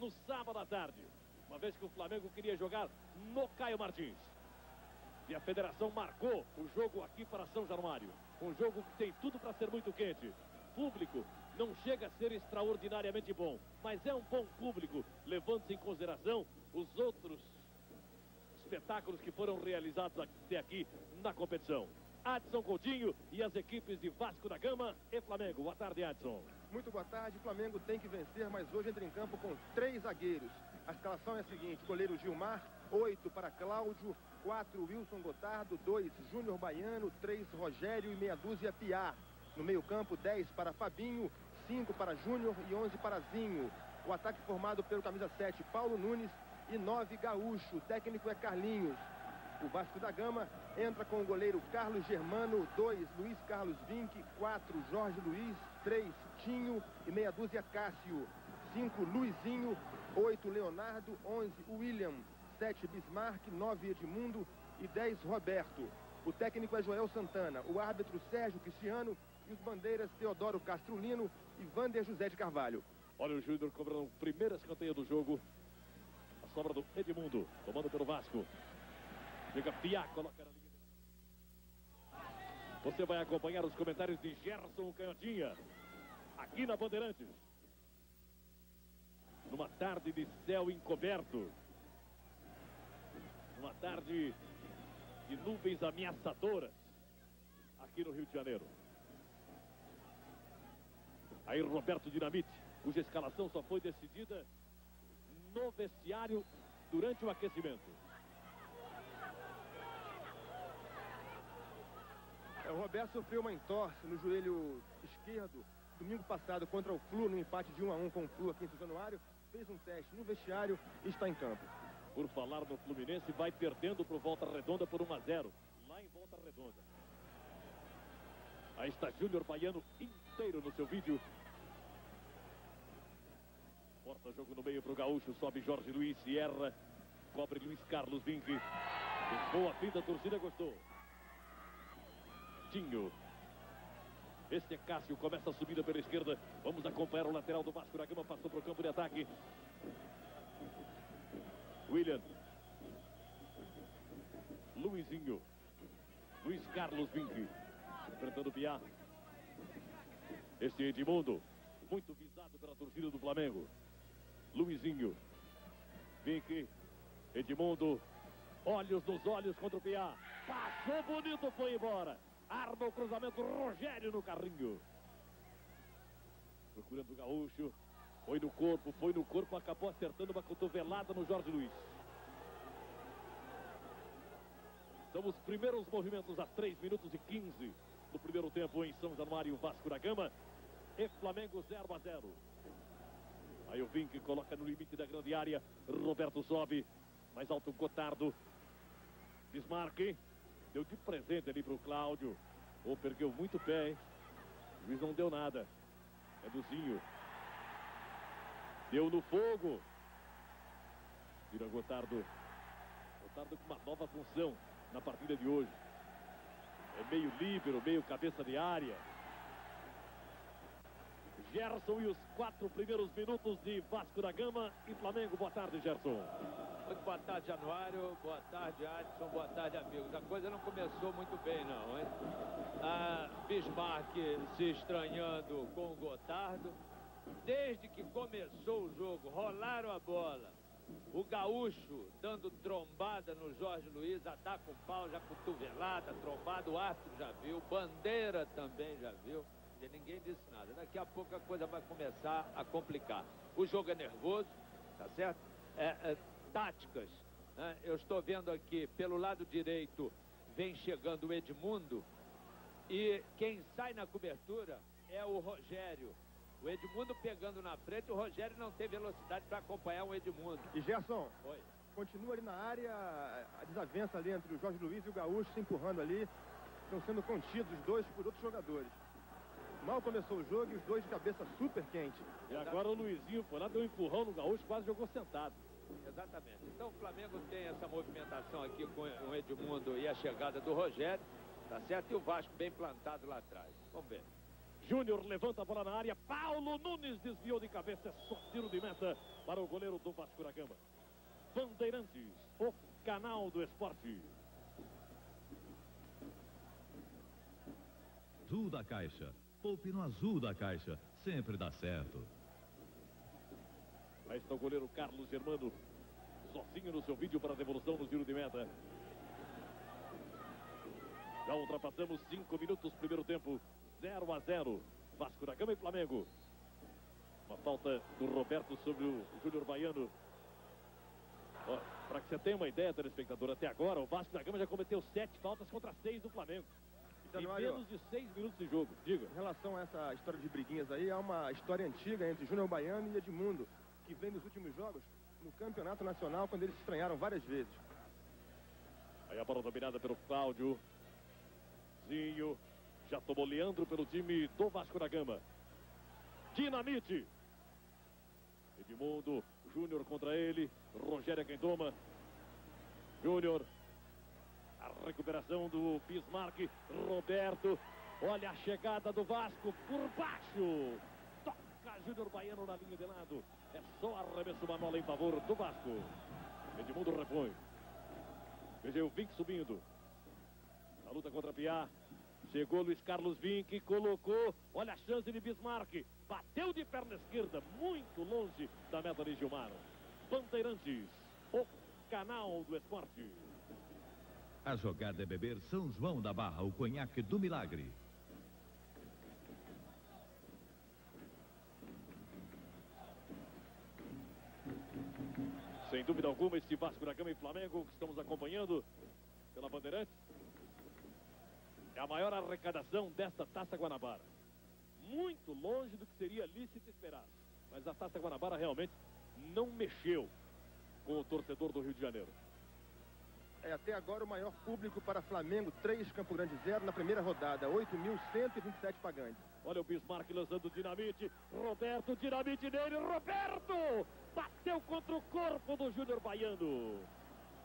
no sábado à tarde. Uma vez que o Flamengo queria jogar no Caio Martins. E a federação marcou o jogo aqui para São Januário. Um jogo que tem tudo para ser muito quente. Público não chega a ser extraordinariamente bom, mas é um bom público, levando-se em consideração os outros espetáculos que foram realizados até aqui na competição. Adson Coutinho e as equipes de Vasco da Gama e Flamengo. Boa tarde, Adson. Muito boa tarde. O Flamengo tem que vencer, mas hoje entra em campo com três zagueiros. A escalação é a seguinte: goleiro Gilmar, oito para Cláudio, quatro Wilson Gotardo, dois Júnior Baiano, três Rogério e meia dúzia Piar. No meio-campo, 10 para Fabinho, 5 para Júnior e 11 para Zinho. O ataque formado pelo camisa 7, Paulo Nunes e 9, Gaúcho. O técnico é Carlinhos. O Vasco da Gama entra com o goleiro Carlos Germano, 2, Luiz Carlos Vinck, 4, Jorge Luiz, 3, Tinho e meia dúzia Cássio. 5, Luizinho, 8, Leonardo, 11, William, 7, Bismarck, 9, Edmundo e 10, Roberto. O técnico é Joel Santana, o árbitro Sérgio Cristiano e os bandeiras Teodoro Castrolino e Vander José de Carvalho. Olha o Júnior cobrando o primeiro escanteio do jogo. A sobra do Edmundo, tomando pelo Vasco. Chega Piá, coloca na linha. Você vai acompanhar os comentários de Gerson Canhotinha. Aqui na Bandeirantes. Numa tarde de céu encoberto. Numa tarde de nuvens ameaçadoras. Aqui no Rio de Janeiro. Aí Roberto Dinamite, cuja escalação só foi decidida no vestiário durante o aquecimento. É, o Roberto sofreu uma entorse no joelho esquerdo domingo passado contra o Flu, no empate de 1 a 1 com o Flu aqui em São Januário. Fez um teste no vestiário e está em campo. Por falar no Fluminense, vai perdendo para o Volta Redonda por 1 a 0. Lá em Volta Redonda. Aí está Júnior Baiano inteiro no seu vídeo. Porta jogo no meio para o Gaúcho. Sobe Jorge Luiz e erra. Cobre Luiz Carlos Vinck. Boa fim da torcida gostou. Tinho. Este é Cássio, começa a subida pela esquerda. Vamos acompanhar o lateral do Vasco da Gama. Passou para o campo de ataque. William. Luizinho. Luiz Carlos Vinck. Enfrentando o Piá. Este Edmundo. Muito visado pela torcida do Flamengo. Luizinho. Vinck. Edmundo. Olhos nos olhos contra o Piá. Passou bonito, foi embora. Arma o cruzamento, Rogério no carrinho. Procurando o Gaúcho. Foi no corpo, foi no corpo, acabou acertando uma cotovelada no Jorge Luiz. São os primeiros movimentos a 3 minutos e 15 do primeiro tempo em São Januário, Vasco da Gama. E Flamengo 0 a 0. Aí o Vink coloca no limite da grande área. Roberto sobe. Mais alto Gotardo. Bismarck. Deu de presente ali para o Cláudio. Ou oh, perdeu muito pé, hein? O juiz não deu nada. É do Zinho. Deu no fogo. Vira Gotardo. Gotardo com uma nova função na partida de hoje. É meio líbero, meio cabeça de área. Gerson e os quatro primeiros minutos de Vasco da Gama e Flamengo. Boa tarde, Gerson. Muito boa tarde, Januário. Boa tarde, Adson. Boa tarde, amigos. A coisa não começou muito bem, não, hein? A Bismarck se estranhando com o Gotardo. Desde que começou o jogo, rolaram a bola. O Gaúcho dando trombada no Jorge Luiz, ataca o pau, já cotovelada, trombada, o árbitro já viu, Bandeira também já viu. E ninguém disse nada. Daqui a pouco a coisa vai começar a complicar. O jogo é nervoso, tá certo? É, é táticas. Né? Eu estou vendo aqui, pelo lado direito, vem chegando o Edmundo. E quem sai na cobertura é o Rogério. O Edmundo pegando na frente, o Rogério não tem velocidade para acompanhar o Edmundo. E Gerson, Oi. continua ali na área, a desavença ali entre o Jorge Luiz e o Gaúcho se empurrando ali. Estão sendo contidos os dois por outros jogadores. Mal começou o jogo e os dois de cabeça super quente. E agora o Luizinho foi lá, deu um empurrão no Gaúcho, quase jogou sentado. Exatamente. Então o Flamengo tem essa movimentação aqui com o Edmundo e a chegada do Rogério, tá certo? E o Vasco bem plantado lá atrás. Vamos ver. Júnior levanta a bola na área. Paulo Nunes desviou de cabeça. É só tiro de meta para o goleiro do Vasco da Gama. Bandeirantes, o canal do esporte. Azul da Caixa. Poupe no azul da Caixa. Sempre dá certo. Aí está o goleiro Carlos Germano. Sozinho no seu vídeo para a devolução no giro de meta. Já ultrapassamos cinco minutos, primeiro tempo. 0 a 0. Vasco da Gama e Flamengo. Uma falta do Roberto sobre o Júnior Baiano. Para que você tenha uma ideia, telespectador, até agora o Vasco da Gama já cometeu sete faltas contra seis do Flamengo. Em menos de seis minutos de jogo. Diga. Em relação a essa história de briguinhas aí, é uma história antiga entre Júnior Baiano e Edmundo, que vem nos últimos jogos no Campeonato Nacional, quando eles se estranharam várias vezes. Aí a bola dominada pelo Cláudio. Zinho. Já tomou Leandro pelo time do Vasco da Gama. Dinamite. Edmundo. Júnior contra ele. Rogério é quem toma. Júnior. A recuperação do Bismarck. Roberto. Olha a chegada do Vasco por baixo. Toca Júnior Baiano na linha de lado. É só arremesso Manola em favor do Vasco. Edmundo repõe. Veja o Vink subindo. A luta contra Piá. Chegou Luiz Carlos Vink, colocou. Olha a chance de Bismarck. Bateu de perna esquerda, muito longe da meta de Gilmar. Bandeirantes, o canal do esporte. A jogada é beber São João da Barra, o conhaque do milagre. Sem dúvida alguma, este Vasco da Gama e Flamengo que estamos acompanhando pela Bandeirantes. É a maior arrecadação desta Taça Guanabara. Muito longe do que seria lícito esperar. Mas a Taça Guanabara realmente não mexeu com o torcedor do Rio de Janeiro. É até agora o maior público para Flamengo 3, Campo Grande 0 na primeira rodada. 8.127 pagantes. Olha o Bismarck lançando dinamite. Roberto, dinamite nele. Roberto! Bateu contra o corpo do Júnior Baiano.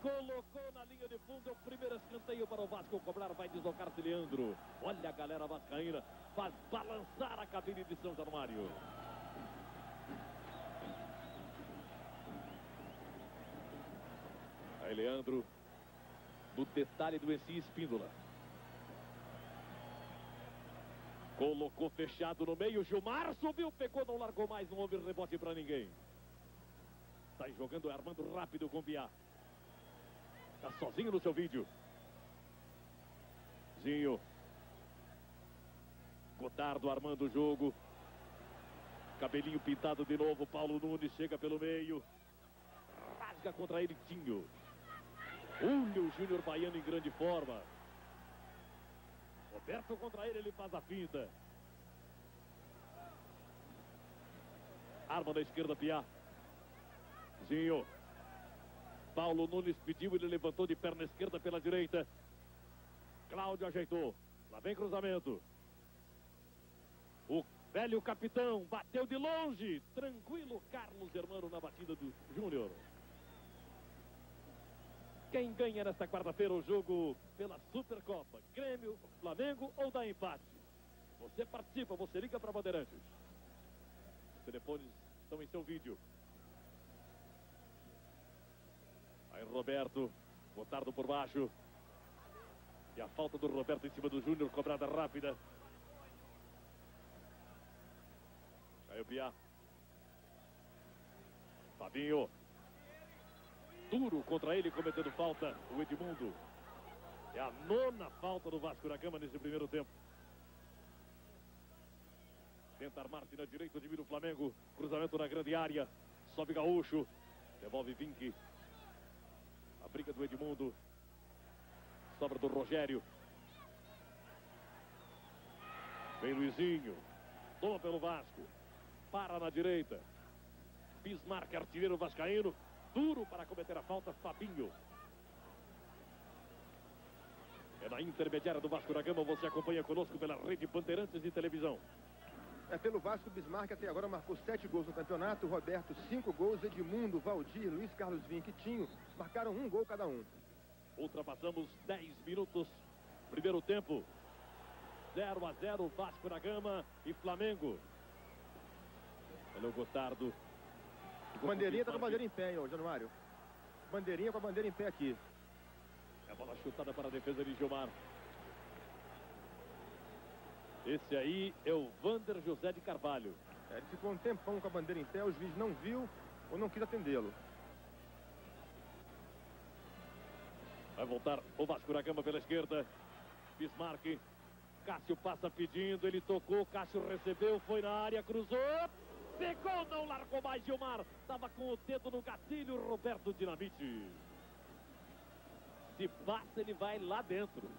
Colocou na linha de fundo o primeiro escanteio para o Vasco cobrar. Vai deslocar-se Leandro. Olha a galera vascaína. Faz balançar a cabine de São Januário. Aí Leandro no detalhe do Ensi Espíndola. Colocou fechado no meio, Gilmar subiu, pegou, não largou mais, não houve rebote para ninguém. Está jogando, armando rápido com Biá. Está sozinho no seu vídeo. Zinho. Gotardo armando o jogo. Cabelinho pintado de novo, Paulo Nunes chega pelo meio. Rasga contra ele, Tinho. Olha o Júnior Baiano em grande forma. Roberto contra ele, ele faz a finta. Arma da esquerda, Piá. Zinho. Paulo Nunes pediu, ele levantou de perna esquerda pela direita. Cláudio ajeitou. Lá vem cruzamento. O velho capitão bateu de longe. Tranquilo, Carlos Hermano na batida do Júnior. Quem ganha nesta quarta-feira o jogo pela Supercopa? Grêmio, Flamengo ou dá empate? Você participa, você liga para Bandeirantes. Os telefones estão em seu vídeo. Aí Roberto, Botardo por baixo. E a falta do Roberto em cima do Júnior, cobrada rápida. Aí o Biá. Fabinho duro contra ele, cometendo falta, o Edmundo. É a nona falta do Vasco da Gama nesse primeiro tempo. Tenta armar-se na direita, divide o Flamengo. Cruzamento na grande área. Sobe Gaúcho. Devolve Vink. A briga do Edmundo. Sobra do Rogério. Vem Luizinho. Toma pelo Vasco. Para na direita. Bismarck, artilheiro vascaíno duro para cometer a falta, Fabinho. É na intermediária do Vasco da Gama, você acompanha conosco pela rede Bandeirantes de televisão. É pelo Vasco, Bismarck até agora marcou sete gols no campeonato, Roberto cinco gols, Edmundo, Valdir, Luiz Carlos Vinck e Tinho marcaram um gol cada um. Ultrapassamos 10 minutos, primeiro tempo. 0 a 0 Vasco da Gama e Flamengo. Olha o Gotardo. Bandeirinha tá com a bandeira em pé, hein, ô Januário. Bandeirinha com a bandeira em pé aqui. É a bola chutada para a defesa de Gilmar. Esse aí é o Vander José de Carvalho. É, ele ficou um tempão com a bandeira em pé, o juiz não viu ou não quis atendê-lo. Vai voltar o Vasco da Gama pela esquerda. Bismarck. Cássio passa pedindo, ele tocou, Cássio recebeu, foi na área, cruzou. Pegou, não largou mais Gilmar. Estava com o dedo no gatilho, Roberto Dinamite. Se passa, ele vai lá dentro.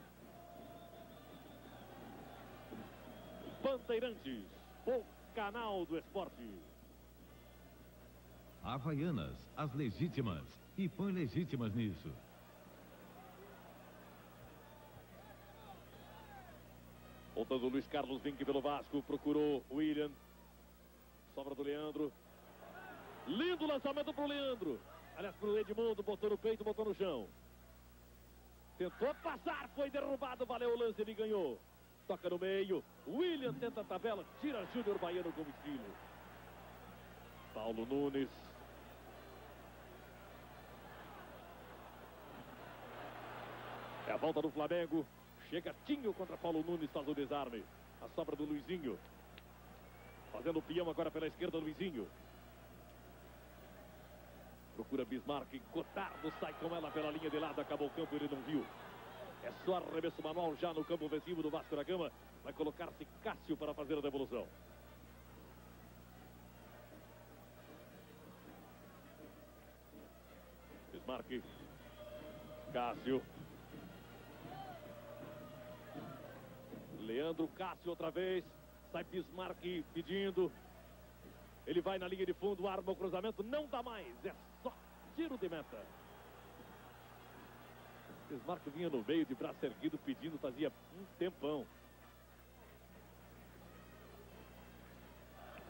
Bandeirantes, o canal do esporte. Havaianas, as legítimas. E põe legítimas nisso. Voltando o Luiz Carlos Vinck pelo Vasco, procurou William. Sobra do Leandro. Lindo lançamento pro Leandro. Aliás, pro Edmundo, botou no peito, botou no chão. Tentou passar, foi derrubado, valeu o lance, ele ganhou. Toca no meio, William tenta a tabela, tira Júnior Baiano como estilo. Paulo Nunes. É a volta do Flamengo. Chega Tinho contra Paulo Nunes, faz o desarme. A sobra do Luizinho. Fazendo o peão agora pela esquerda, Luizinho. Procura Bismarck. Gotardo sai com ela pela linha de lado. Acabou o campo, ele não viu. É só arremesso manual já no campo ofensivo do Vasco da Gama. Vai colocar-se Cássio para fazer a devolução. Bismarck. Cássio. Leandro Cássio outra vez. Sai Bismarck pedindo. Ele vai na linha de fundo, arma o cruzamento. Não dá mais. É só tiro de meta. Bismarck vinha no meio de braço erguido pedindo, fazia um tempão.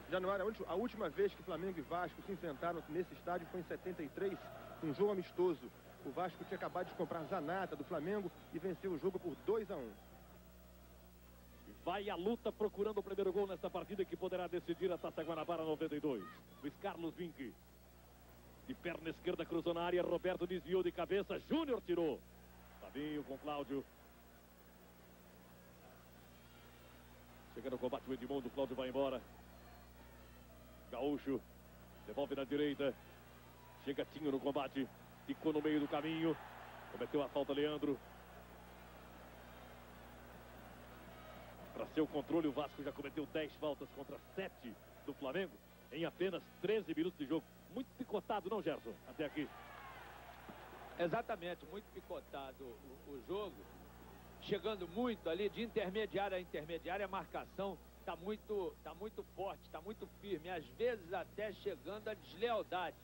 Januário, a última- vez que Flamengo e Vasco se enfrentaram nesse estádio foi em 73, um jogo amistoso. O Vasco tinha acabado de comprar Zanata do Flamengo e venceu o jogo por 2 a 1. Vai a luta procurando o primeiro gol nesta partida que poderá decidir a Taça Guanabara 92. Luiz Carlos Vinck. De perna esquerda cruzou na área, Roberto desviou de cabeça, Júnior tirou. Fabinho com Cláudio. Chega no combate o Edmundo, Cláudio vai embora. Gaúcho. Devolve na direita. Chega Tinho no combate. Ficou no meio do caminho. Cometeu a falta Leandro. Seu controle, o Vasco já cometeu 10 faltas contra 7 do Flamengo em apenas 13 minutos de jogo. Muito picotado, não, Gerson? Até aqui. Exatamente, muito picotado o, o jogo. Chegando muito ali de intermediária a intermediária, a marcação está muito, tá muito forte, está muito firme. Às vezes até chegando a deslealdade.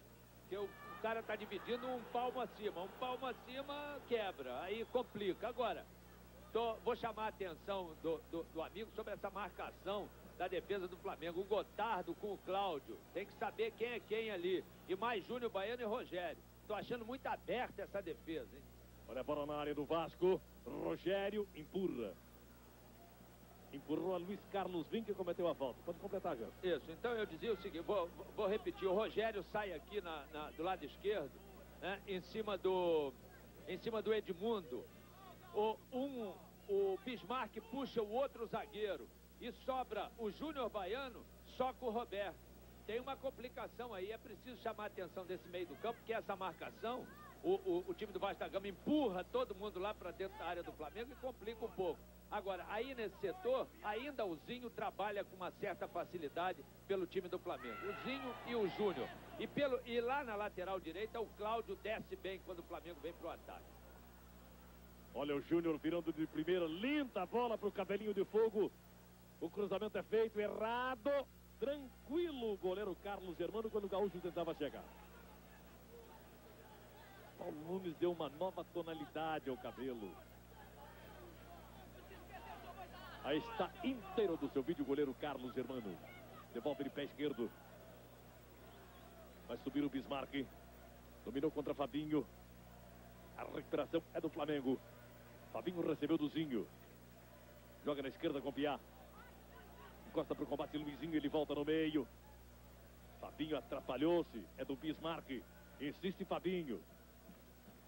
Porque o, o cara está dividindo um palmo acima. Um palmo acima quebra, aí complica. Agora, tô- vou chamar a atenção do, do- do amigo sobre essa marcação da defesa do Flamengo. O Gotardo com o Cláudio. Tem que saber quem é quem ali. E mais Júnior Baiano e Rogério. Tô achando muito aberta essa defesa, hein? Olha a bola na área do Vasco. Rogério empurra. Empurrou a Luiz Carlos Vim que cometeu a falta. Pode completar, Gerson. Isso, então eu dizia o seguinte, vou, vou- vou repetir, o Rogério sai aqui na- na- do lado esquerdo, né, em cima do em cima do Edmundo. O, um, o Bismarck puxa o outro zagueiro e sobra o Júnior Baiano só com o Roberto. Tem uma complicação aí, é preciso chamar a atenção desse meio do campo, porque essa marcação, o, o- o time do Vasco da Gama empurra todo mundo lá para dentro da área do Flamengo e complica um pouco. Agora, aí nesse setor, ainda o Zinho trabalha com uma certa facilidade pelo time do Flamengo. O Zinho e o Júnior. E, pelo, e lá na lateral direita, o Cláudio desce bem quando o Flamengo vem pro ataque. Olha o Júnior virando de primeira. Linda bola para o cabelinho de fogo. O cruzamento é feito errado. Tranquilo o goleiro Carlos Germano quando o Gaúcho tentava chegar. Paulo Nunes deu uma nova tonalidade ao cabelo. Aí está inteiro do seu vídeo o goleiro Carlos Germano. Devolve de pé esquerdo. Vai subir o Bismarck. Dominou contra Fabinho. A recuperação é do Flamengo. Fabinho recebeu do Zinho. Joga na esquerda com Piá. Encosta para o combate Luizinho, ele volta no meio. Fabinho atrapalhou-se. É do Bismarck. Insiste Fabinho.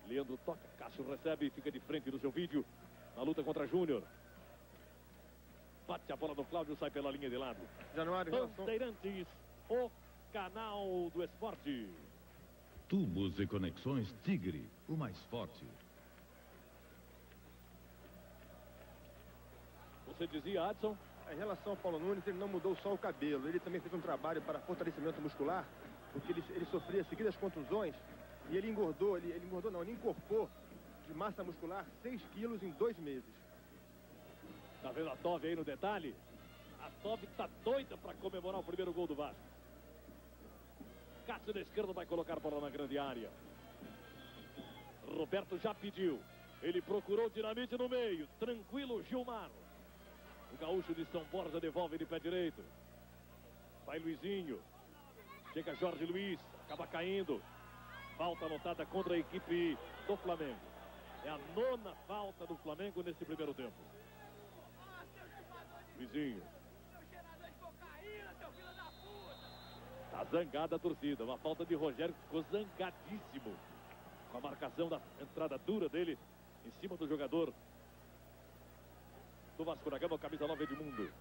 Leandro toca. Cássio recebe e fica de frente no seu vídeo. Na luta contra Júnior. Bate a bola do Cláudio, sai pela linha de lado. Januário, relação... Bandeirantes, o canal do esporte. Tubos e conexões Tigre, o mais forte. Você dizia, Adson? Em relação ao Paulo Nunes, ele não mudou só o cabelo. Ele também fez um trabalho para fortalecimento muscular, porque ele, ele sofria seguidas contusões e ele engordou, ele, ele engordou não, ele incorporou de massa muscular 6 quilos em dois meses. Tá vendo a Tove aí no detalhe? A Tove tá doida para comemorar o primeiro gol do Vasco. Cássio da esquerda vai colocar a bola na grande área. Roberto já pediu. Ele procurou dinamite no meio. Tranquilo, Gilmar. O gaúcho de São Borja devolve de pé direito. Vai Luizinho. Chega Jorge Luiz. Acaba caindo. Falta anotada contra a equipe do Flamengo. É a nona falta do Flamengo nesse primeiro tempo. Luizinho. Tá zangada a torcida. Uma falta de Rogério que ficou zangadíssimo. Com a marcação da entrada dura dele em cima do jogador do Vasco da Gama, camisa 9 Edmundo.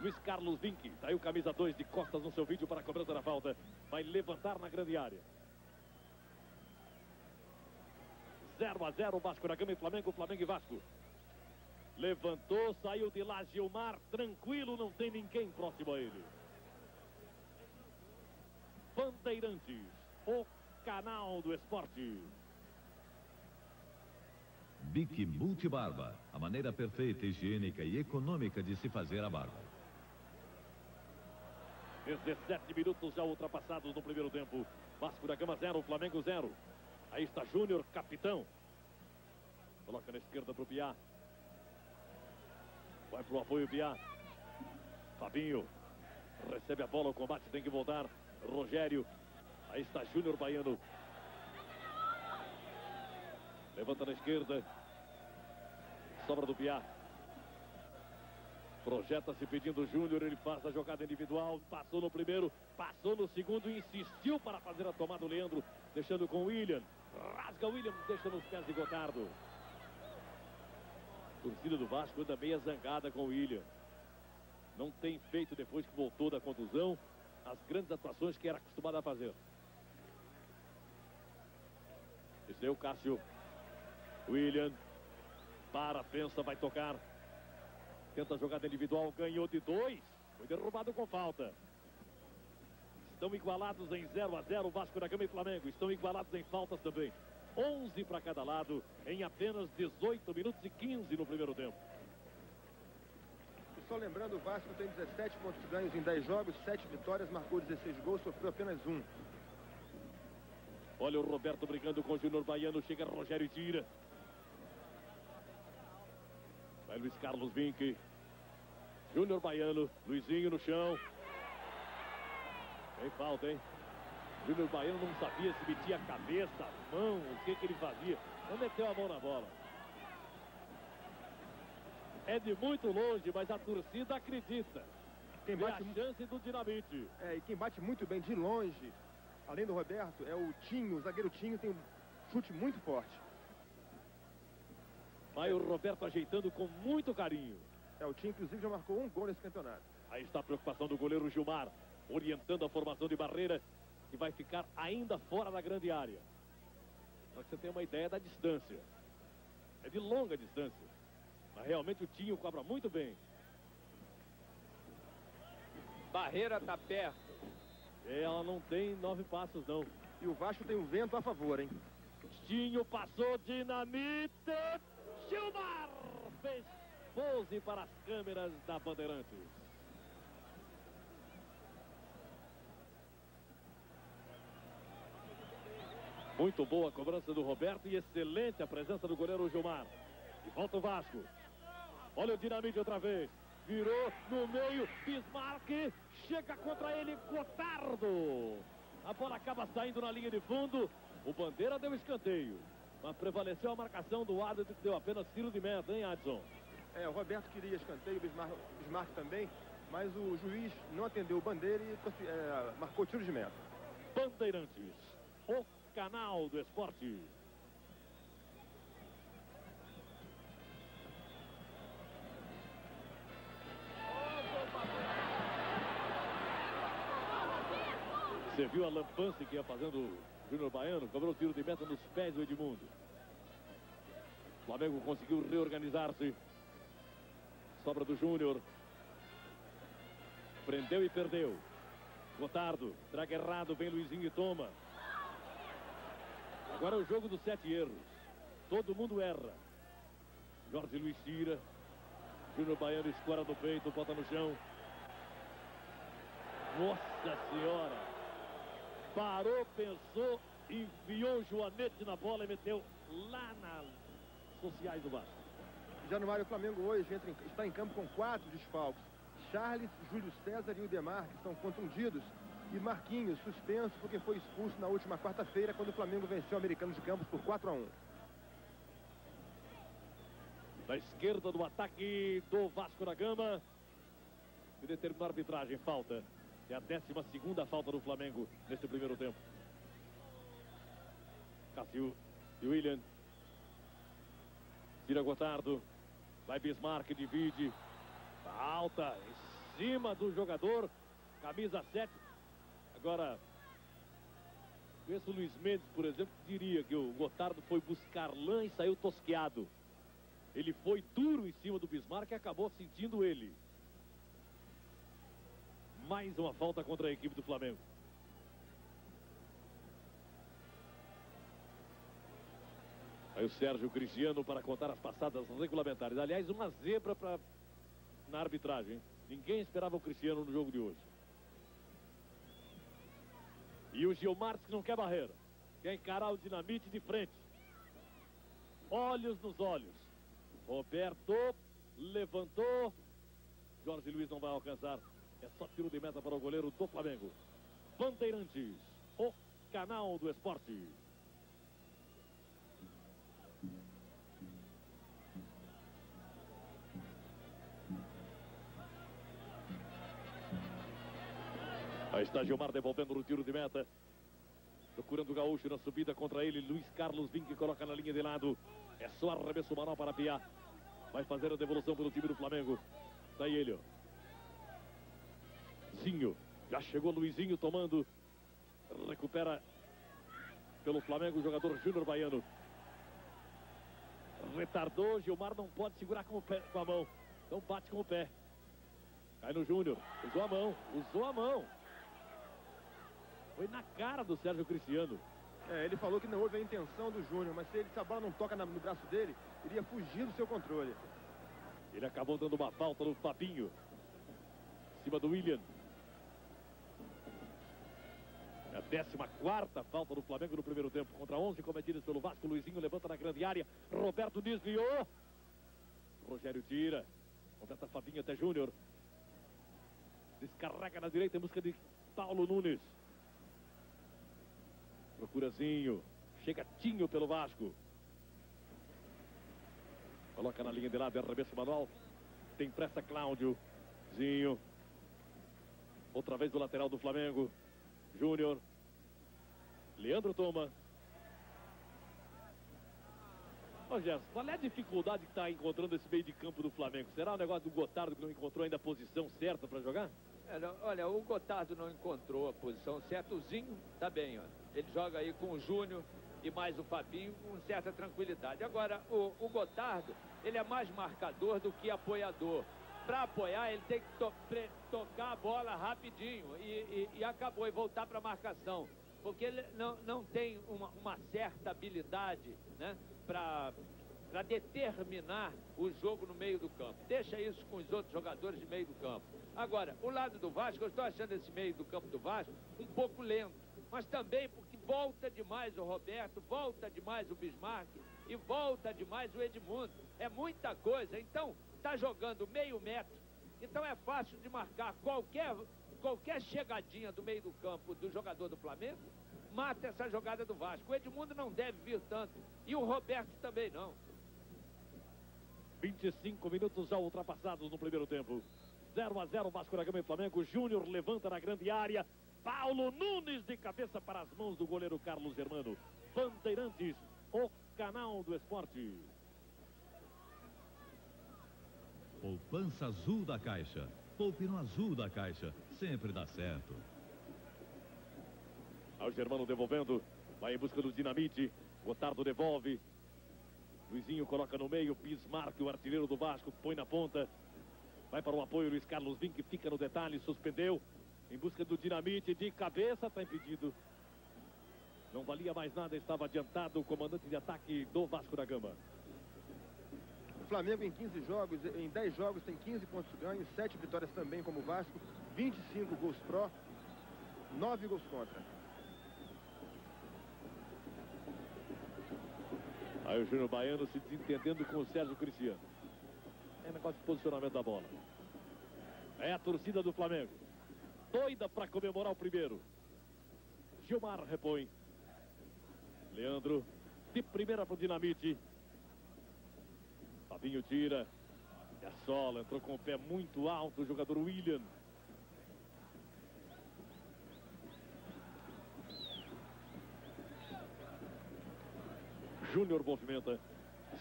Luiz Carlos Vinck, tá aí o camisa 2 de costas no seu vídeo para a cobrança da falta. Vai levantar na grande área. 0 a 0 Vasco da Gama e Flamengo, Flamengo e Vasco. Levantou, saiu de lá Gilmar, tranquilo, não tem ninguém próximo a ele. Bandeirantes, o canal do esporte. Bic Multibarba, a maneira perfeita, higiênica e econômica de se fazer a barba. 17 minutos já ultrapassados no primeiro tempo. Vasco da Gama 0, Flamengo 0. Aí está Júnior, capitão. Coloca na esquerda para o Piá. Vai para o apoio Piá. Fabinho. Recebe a bola, o combate tem que voltar. Rogério. Aí está Júnior Baiano. Levanta na esquerda. Sobra do Piá. Projeta-se pedindo o Júnior, ele faz a jogada individual, passou no primeiro, passou no segundo, insistiu para fazer a tomada do Leandro, deixando com o William. Rasga o William, deixa nos pés de Gotardo. Torcida do Vasco anda meia zangada com o William. Não tem feito depois que voltou da contusão as grandes atuações que era acostumado a fazer. Esse é o Cássio. William. Para, pensa, vai tocar. Tenta a jogada individual, ganhou de dois. Foi derrubado com falta. Estão igualados em 0 a 0 Vasco da Gama e Flamengo. Estão igualados em faltas também. 11 para cada lado em apenas 18 minutos e 15 no primeiro tempo. E só lembrando, o Vasco tem 17 pontos ganhos em 10 jogos, 7 vitórias, marcou 16 gols, sofreu apenas um. Olha o Roberto brigando com o Júnior Baiano, chega Rogério e tira. Vai Luiz Carlos Vinck. Júnior Baiano, Luizinho no chão. Tem falta, hein? Júnior Baiano não sabia se metia a cabeça, a mão, o que, que ele fazia. Não meteu a mão na bola. É de muito longe, mas a torcida acredita. Quem Vê a bate, chance do dinamite. é, e quem bate muito bem de longe, além do Roberto, é o Tinho, o zagueiro Tinho, tem um chute muito forte. Vai o Roberto ajeitando com muito carinho. É, o Tinho, inclusive, já marcou um gol nesse campeonato. Aí está a preocupação do goleiro Gilmar, orientando a formação de barreira, que vai ficar ainda fora da grande área. Para que você tenha uma ideia da distância. É de longa distância. Mas realmente o Tinho cobra muito bem. Barreira tá perto. É, ela não tem nove passos, não. E o Vasco tem um vento a favor, hein? Tinho passou dinamite. Gilmar fez pose para as câmeras da Bandeirantes. Muito boa a cobrança do Roberto e excelente a presença do goleiro Gilmar. E volta o Vasco. Olha o dinamite outra vez. Virou no meio, Bismarck. Chega contra ele, Gotardo. A bola acaba saindo na linha de fundo. O Bandeira deu escanteio. Mas prevaleceu a marcação do árbitro que deu apenas tiro de meta, hein, Adson? É, o Roberto queria escanteio, o Bismarck, Bismarck também, mas o juiz não atendeu o bandeira e é, marcou tiro de meta. Bandeirantes, o canal do esporte. Você viu a lampança que ia fazendo Júnior Baiano? Cobrou o tiro de meta nos pés do Edmundo. O Flamengo conseguiu reorganizar-se. Sobra do Júnior. Prendeu e perdeu. Gotardo, traga errado, vem Luizinho e toma. Agora é o jogo dos sete erros. Todo mundo erra. Jorge Luiz tira. Júnior Baiano escora do peito, bota no chão. Nossa Senhora! Parou, pensou, enfiou o Joanete na bola e meteu lá nas sociais do Vasco. Januário, o Flamengo hoje entra em, está em campo com quatro desfalques. Charles, Júlio César e Udemar, que estão contundidos. E Marquinhos, suspenso porque foi expulso na última quarta-feira, quando o Flamengo venceu o Americano de Campos por 4 a 1. Da esquerda do ataque do Vasco da Gama. E determinou a arbitragem, falta. É a 12 segunda falta do Flamengo neste primeiro tempo. Cássio e William. Tira Gotardo. Vai Bismarck, divide. Falta em cima do jogador. Camisa 7. Agora, esse Luiz Mendes, por exemplo, diria que o Gotardo foi buscar lã e saiu tosqueado. Ele foi duro em cima do Bismarck e acabou sentindo ele. Mais uma falta contra a equipe do Flamengo. Aí o Sérgio Cristiano para contar as passadas regulamentares. Aliás, uma zebra para na arbitragem. Ninguém esperava o Cristiano no jogo de hoje. E o Gilmar que não quer barreira. Quer encarar o dinamite de frente. Olhos nos olhos. Roberto levantou. Jorge Luiz não vai alcançar. É só tiro de meta para o goleiro do Flamengo. Bandeirantes, o canal do esporte. Aí está Gilmar devolvendo no tiro de meta. Procurando o gaúcho na subida contra ele. Luiz Carlos Vink coloca na linha de lado. É só arremesso manual para Piá. Vai fazer a devolução pelo time do Flamengo. Está aí ele, ó. Luizinho. Já chegou Luizinho tomando. Recupera pelo Flamengo o jogador Júnior Baiano. Retardou, Gilmar não pode segurar com, pé, com a mão. Então bate com o pé. Cai no Júnior. Usou a mão. Usou a mão. Foi na cara do Sérgio Cristiano. É, ele falou que não houve a intenção do Júnior, mas se, ele, se a bola não toca no braço dele, iria fugir do seu controle. Ele acabou dando uma falta no Fabinho. Em cima do William. A 14 falta do Flamengo no primeiro tempo. Contra 11 cometidas pelo Vasco. Luizinho levanta na grande área. Roberto desviou. Rogério tira. Completa Fabinho até Júnior. Descarrega na direita em busca de Paulo Nunes. Procurazinho. Chega Tinho pelo Vasco. Coloca na linha de lado. Arremesso manual. Tem pressa Cláudio. Zinho. Outra vez do lateral do Flamengo. Júnior. Leandro toma. Ô Gerson, qual é a dificuldade que está encontrando esse meio de campo do Flamengo? Será o negócio do Gotardo que não encontrou ainda a posição certa para jogar? É, não, olha, o Gotardo não encontrou a posição certa. O Zinho tá bem, ó. Ele joga aí com o Júnior e mais o Fabinho com certa tranquilidade. Agora, o, o Gotardo, ele é mais marcador do que apoiador para apoiar, ele tem que to tocar a bola rapidinho e, e, e acabou, e voltar para a marcação. Porque ele não, não tem uma, uma certa habilidade né, para determinar o jogo no meio do campo. Deixa isso com os outros jogadores de meio do campo. Agora, o lado do Vasco, eu estou achando esse meio do campo do Vasco um pouco lento. Mas também porque volta demais o Roberto, volta demais o Bismarck e volta demais o Edmundo. É muita coisa. Então, está jogando meio metro, então é fácil de marcar qualquer, qualquer chegadinha do meio do campo do jogador do Flamengo, mata essa jogada do Vasco. O Edmundo não deve vir tanto, e o Roberto também não. 25 minutos já ultrapassados no primeiro tempo. 0 a 0 Vasco da Gama e Flamengo. Júnior levanta na grande área. Paulo Nunes de cabeça para as mãos do goleiro Carlos Germano. Bandeirantes, o canal do esporte. Poupança azul da Caixa. Poupe no azul da Caixa. Sempre dá certo. Ao Germano devolvendo. Vai em busca do dinamite. Gotardo devolve. Luizinho coloca no meio. Bismarck, o artilheiro do Vasco, põe na ponta. Vai para o apoio. Luiz Carlos Vink fica no detalhe. Suspendeu. Em busca do dinamite de cabeça. Está impedido. Não valia mais nada. Estava adiantado o comandante de ataque do Vasco da Gama. O Flamengo em 15 jogos, em 10 jogos tem 15 pontos ganhos, 7 vitórias também como o Vasco, 25 gols pró, 9 gols contra. Aí o Júnior Baiano se desentendendo com o Sérgio Cristiano. É negócio de posicionamento da bola. É a torcida do Flamengo. Doida para comemorar o primeiro. Gilmar repõe. Leandro, de primeira para o Dinamite. Fabinho tira. E a sola entrou com o pé muito alto o jogador William. Júnior movimenta.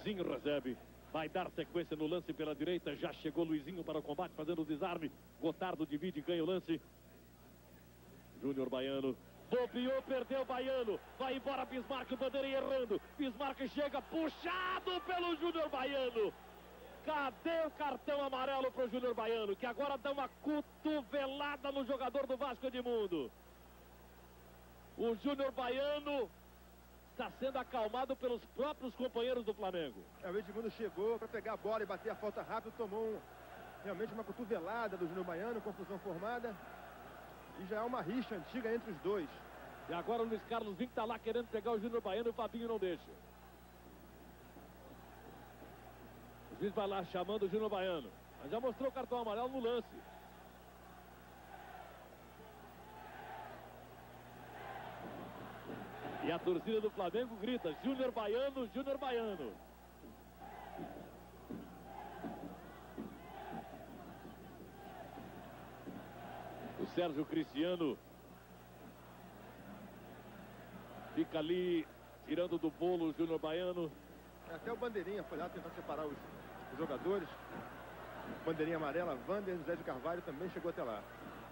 Zinho recebe. Vai dar sequência no lance pela direita. Já chegou Luizinho para o combate, fazendo o desarme. Gotardo divide e ganha o lance. Júnior Baiano. Bobeou, perdeu Baiano. Vai embora Bismarck, o bandeirinha errando. Bismarck chega puxado pelo Júnior Baiano. Cadê o cartão amarelo para o Júnior Baiano? Que agora dá uma cotovelada no jogador do Vasco Edmundo. O Júnior Baiano está sendo acalmado pelos próprios companheiros do Flamengo. É, o Edmundo chegou para pegar a bola e bater a falta rápido, tomou um, realmente uma cotovelada do Júnior Baiano, confusão formada. E já há uma rixa antiga entre os dois. E agora o Luiz Carlos Vinck está lá querendo pegar o Júnior Baiano e o Fabinho não deixa. O juiz vai lá chamando o Júnior Baiano. Mas já mostrou o cartão amarelo no lance. E a torcida do Flamengo grita: Júnior Baiano, Júnior Baiano. O Sérgio Cristiano fica ali tirando do bolo o Júnior Baiano. Até o Bandeirinha foi lá tentar separar os, os jogadores. Bandeirinha amarela, Vander José de Carvalho também chegou até lá.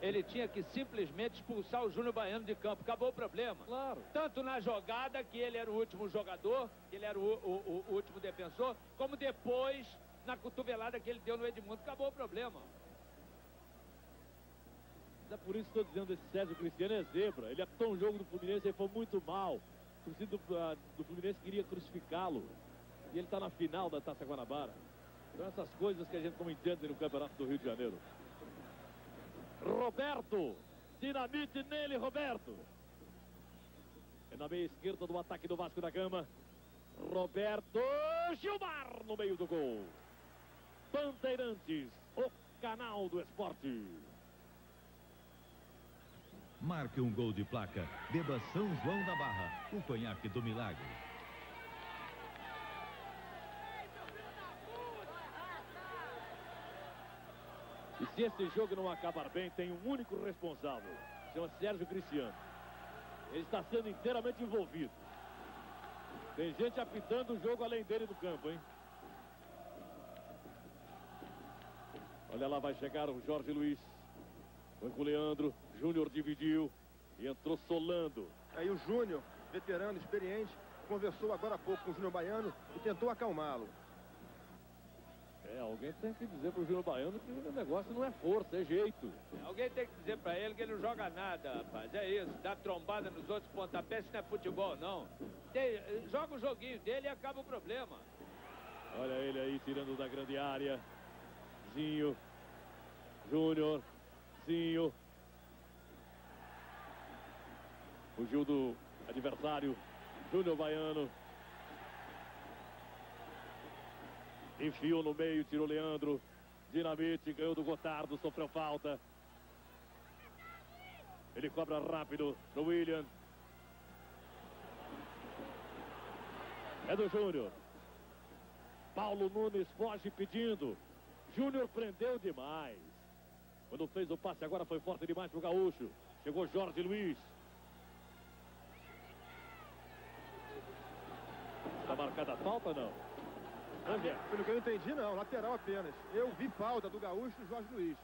Ele tinha que simplesmente expulsar o Júnior Baiano de campo. Acabou o problema. Claro. Tanto na jogada, que ele era o último jogador, que ele era o, o- o último defensor, como depois na cotovelada que ele deu no Edmundo. Acabou o problema. É por isso que estou dizendo, esse Sérgio Cristiano é zebra. Ele apitou um jogo do Fluminense e foi muito mal. O torcida do, ah, do Fluminense queria crucificá-lo. E ele está na final da Taça Guanabara. Então essas coisas que a gente não entende no Campeonato do Rio de Janeiro. Roberto. Dinamite nele, Roberto. É na meia esquerda do ataque do Vasco da Gama. Roberto Gilmar no meio do gol. Bandeirantes, o canal do esporte. Marque um gol de placa. Beba São João da Barra, o conhaque do milagre. E se esse jogo não acabar bem, tem um único responsável. Chama Sérgio Cristiano. Ele está sendo inteiramente envolvido. Tem gente apitando o jogo além dele no campo, hein? Olha lá, vai chegar o Jorge Luiz. Foi com o Leandro. Júnior dividiu. E entrou solando. Aí o Júnior, veterano, experiente, conversou agora há pouco com o Júnior Baiano e tentou acalmá-lo. É, alguém tem que dizer pro Júnior Baiano que o negócio não é força, é jeito. Alguém tem que dizer pra ele que ele não joga nada, rapaz. É isso, dá trombada nos outros pontapés, isso não é futebol, não. Tem- joga o joguinho dele e acaba o problema. Olha ele aí tirando da grande área. Zinho. Júnior. Zinho. Fugiu do adversário. Júnior Baiano. Enfiou no meio, tirou Leandro. Dinamite, ganhou do Gotardo, sofreu falta. Ele cobra rápido do William. É do Júnior. Paulo Nunes foge pedindo. Júnior prendeu demais. Quando fez o passe agora foi forte demais pro Gaúcho. Chegou Jorge Luiz. Está marcada a falta não? Vamos Pelo que eu entendi, não. Lateral apenas. Eu vi falta do Gaúcho e Jorge Luiz.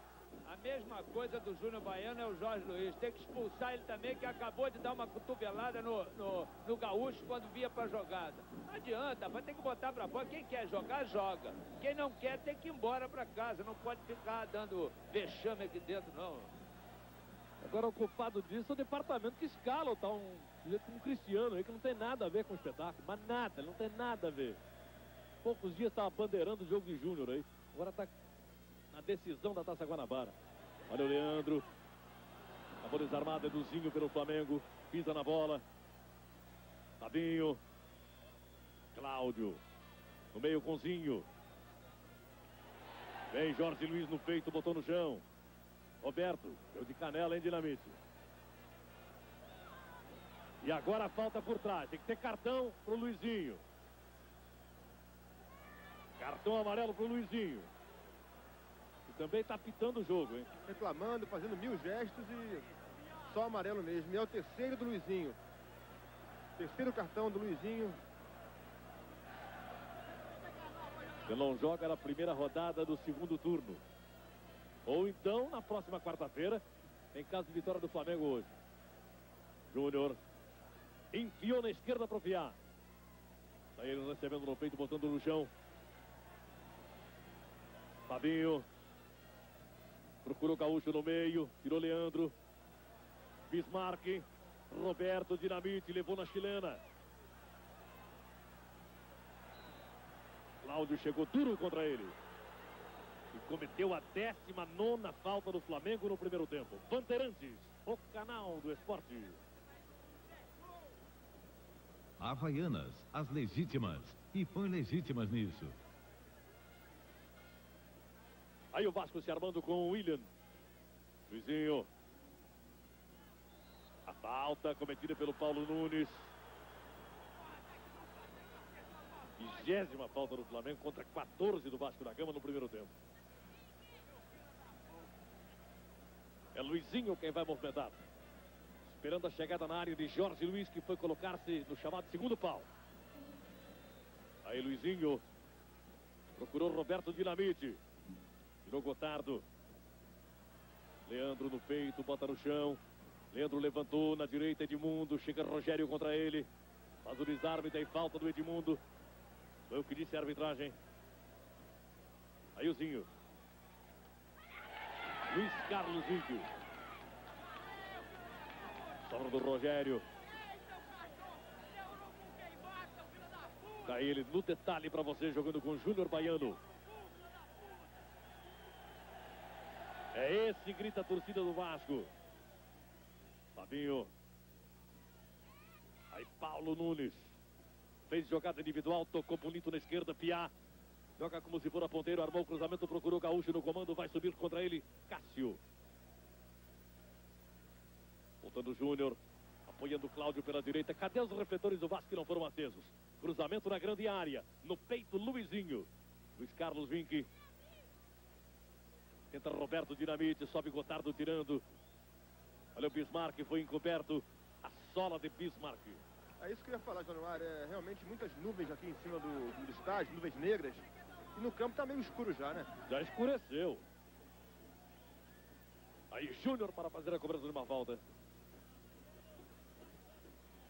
A mesma coisa do Júnior Baiano é o Jorge Luiz. Tem que expulsar ele também, que acabou de dar uma cotovelada no, no, no Gaúcho quando via pra jogada. Não adianta, vai ter que botar pra fora. Quem quer jogar, joga. Quem não quer, tem que ir embora pra casa. Não pode ficar dando vexame aqui dentro, não. Agora, o culpado disso é o departamento que escala, tá um jeito como um Cristiano aí, que não tem nada a ver com o espetáculo. Mas nada, não tem nada a ver. Poucos dias estava bandeirando o jogo de Júnior aí. Agora está na decisão da Taça Guanabara. Olha o Leandro. A bola desarmada, Eduzinho pelo Flamengo. Pisa na bola. Fabinho. Cláudio. No meio, Conzinho. Vem Jorge Luiz no peito, botou no chão. Roberto, deu de canela em dinamite. E agora falta por trás. Tem que ter cartão pro Luizinho. Cartão amarelo pro Luizinho. Que também tá pitando o jogo, hein? Reclamando, fazendo mil gestos e só amarelo mesmo. E é o terceiro do Luizinho. Terceiro cartão do Luizinho. Ele não joga na primeira rodada do segundo turno. Ou então na próxima quarta-feira, em caso de vitória do Flamengo hoje. Júnior enfiou na esquerda para o Fiar. Está ele recebendo no peito, botando no chão. Fabinho. Procurou Gaúcho no meio. Tirou Leandro. Bismarck. Roberto Dinamite levou na chilena. Cláudio chegou duro contra ele. E cometeu a 19 falta do Flamengo no primeiro tempo. Bandeirantes, o canal do esporte. Havaianas, as legítimas. E põe legítimas nisso. Aí o Vasco se armando com o William. Luizinho. A falta cometida pelo Paulo Nunes. Vigésima falta do Flamengo contra 14 do Vasco da Gama no primeiro tempo. É Luizinho quem vai movimentar. Esperando a chegada na área de Jorge Luiz, que foi colocar-se no chamado segundo pau. Aí Luizinho procurou Roberto Dinamite. Tirou Gotardo. Leandro no peito, bota no chão. Leandro levantou na direita, Edmundo. Chega Rogério contra ele. Faz o desarme, tem falta do Edmundo. Foi o que disse a arbitragem. Aí o Zinho. Luiz Carlos Índio. Sobra do Rogério. Tá ele no detalhe para você jogando com Júnior Baiano. É esse grita a torcida do Vasco. Fabinho. Aí Paulo Nunes. Fez jogada individual, tocou bonito na esquerda, Piá. Joga como se for a ponteiro, armou o cruzamento, procurou Gaúcho no comando, vai subir contra ele, Cássio. Voltando Júnior, apoiando Cláudio pela direita. Cadê os refletores do Vasco que não foram acesos? Cruzamento na grande área, no peito, Luizinho. Luiz Carlos Vinck Tenta Roberto Dinamite, sobe Gotardo tirando. Olha o Bismarck, foi encoberto. A sola de Bismarck. É isso que eu ia falar, Januar. É realmente muitas nuvens aqui em cima do, do estádio, nuvens negras. E no campo tá meio escuro já, né? Já escureceu. Aí Júnior para fazer a cobrança de uma falta.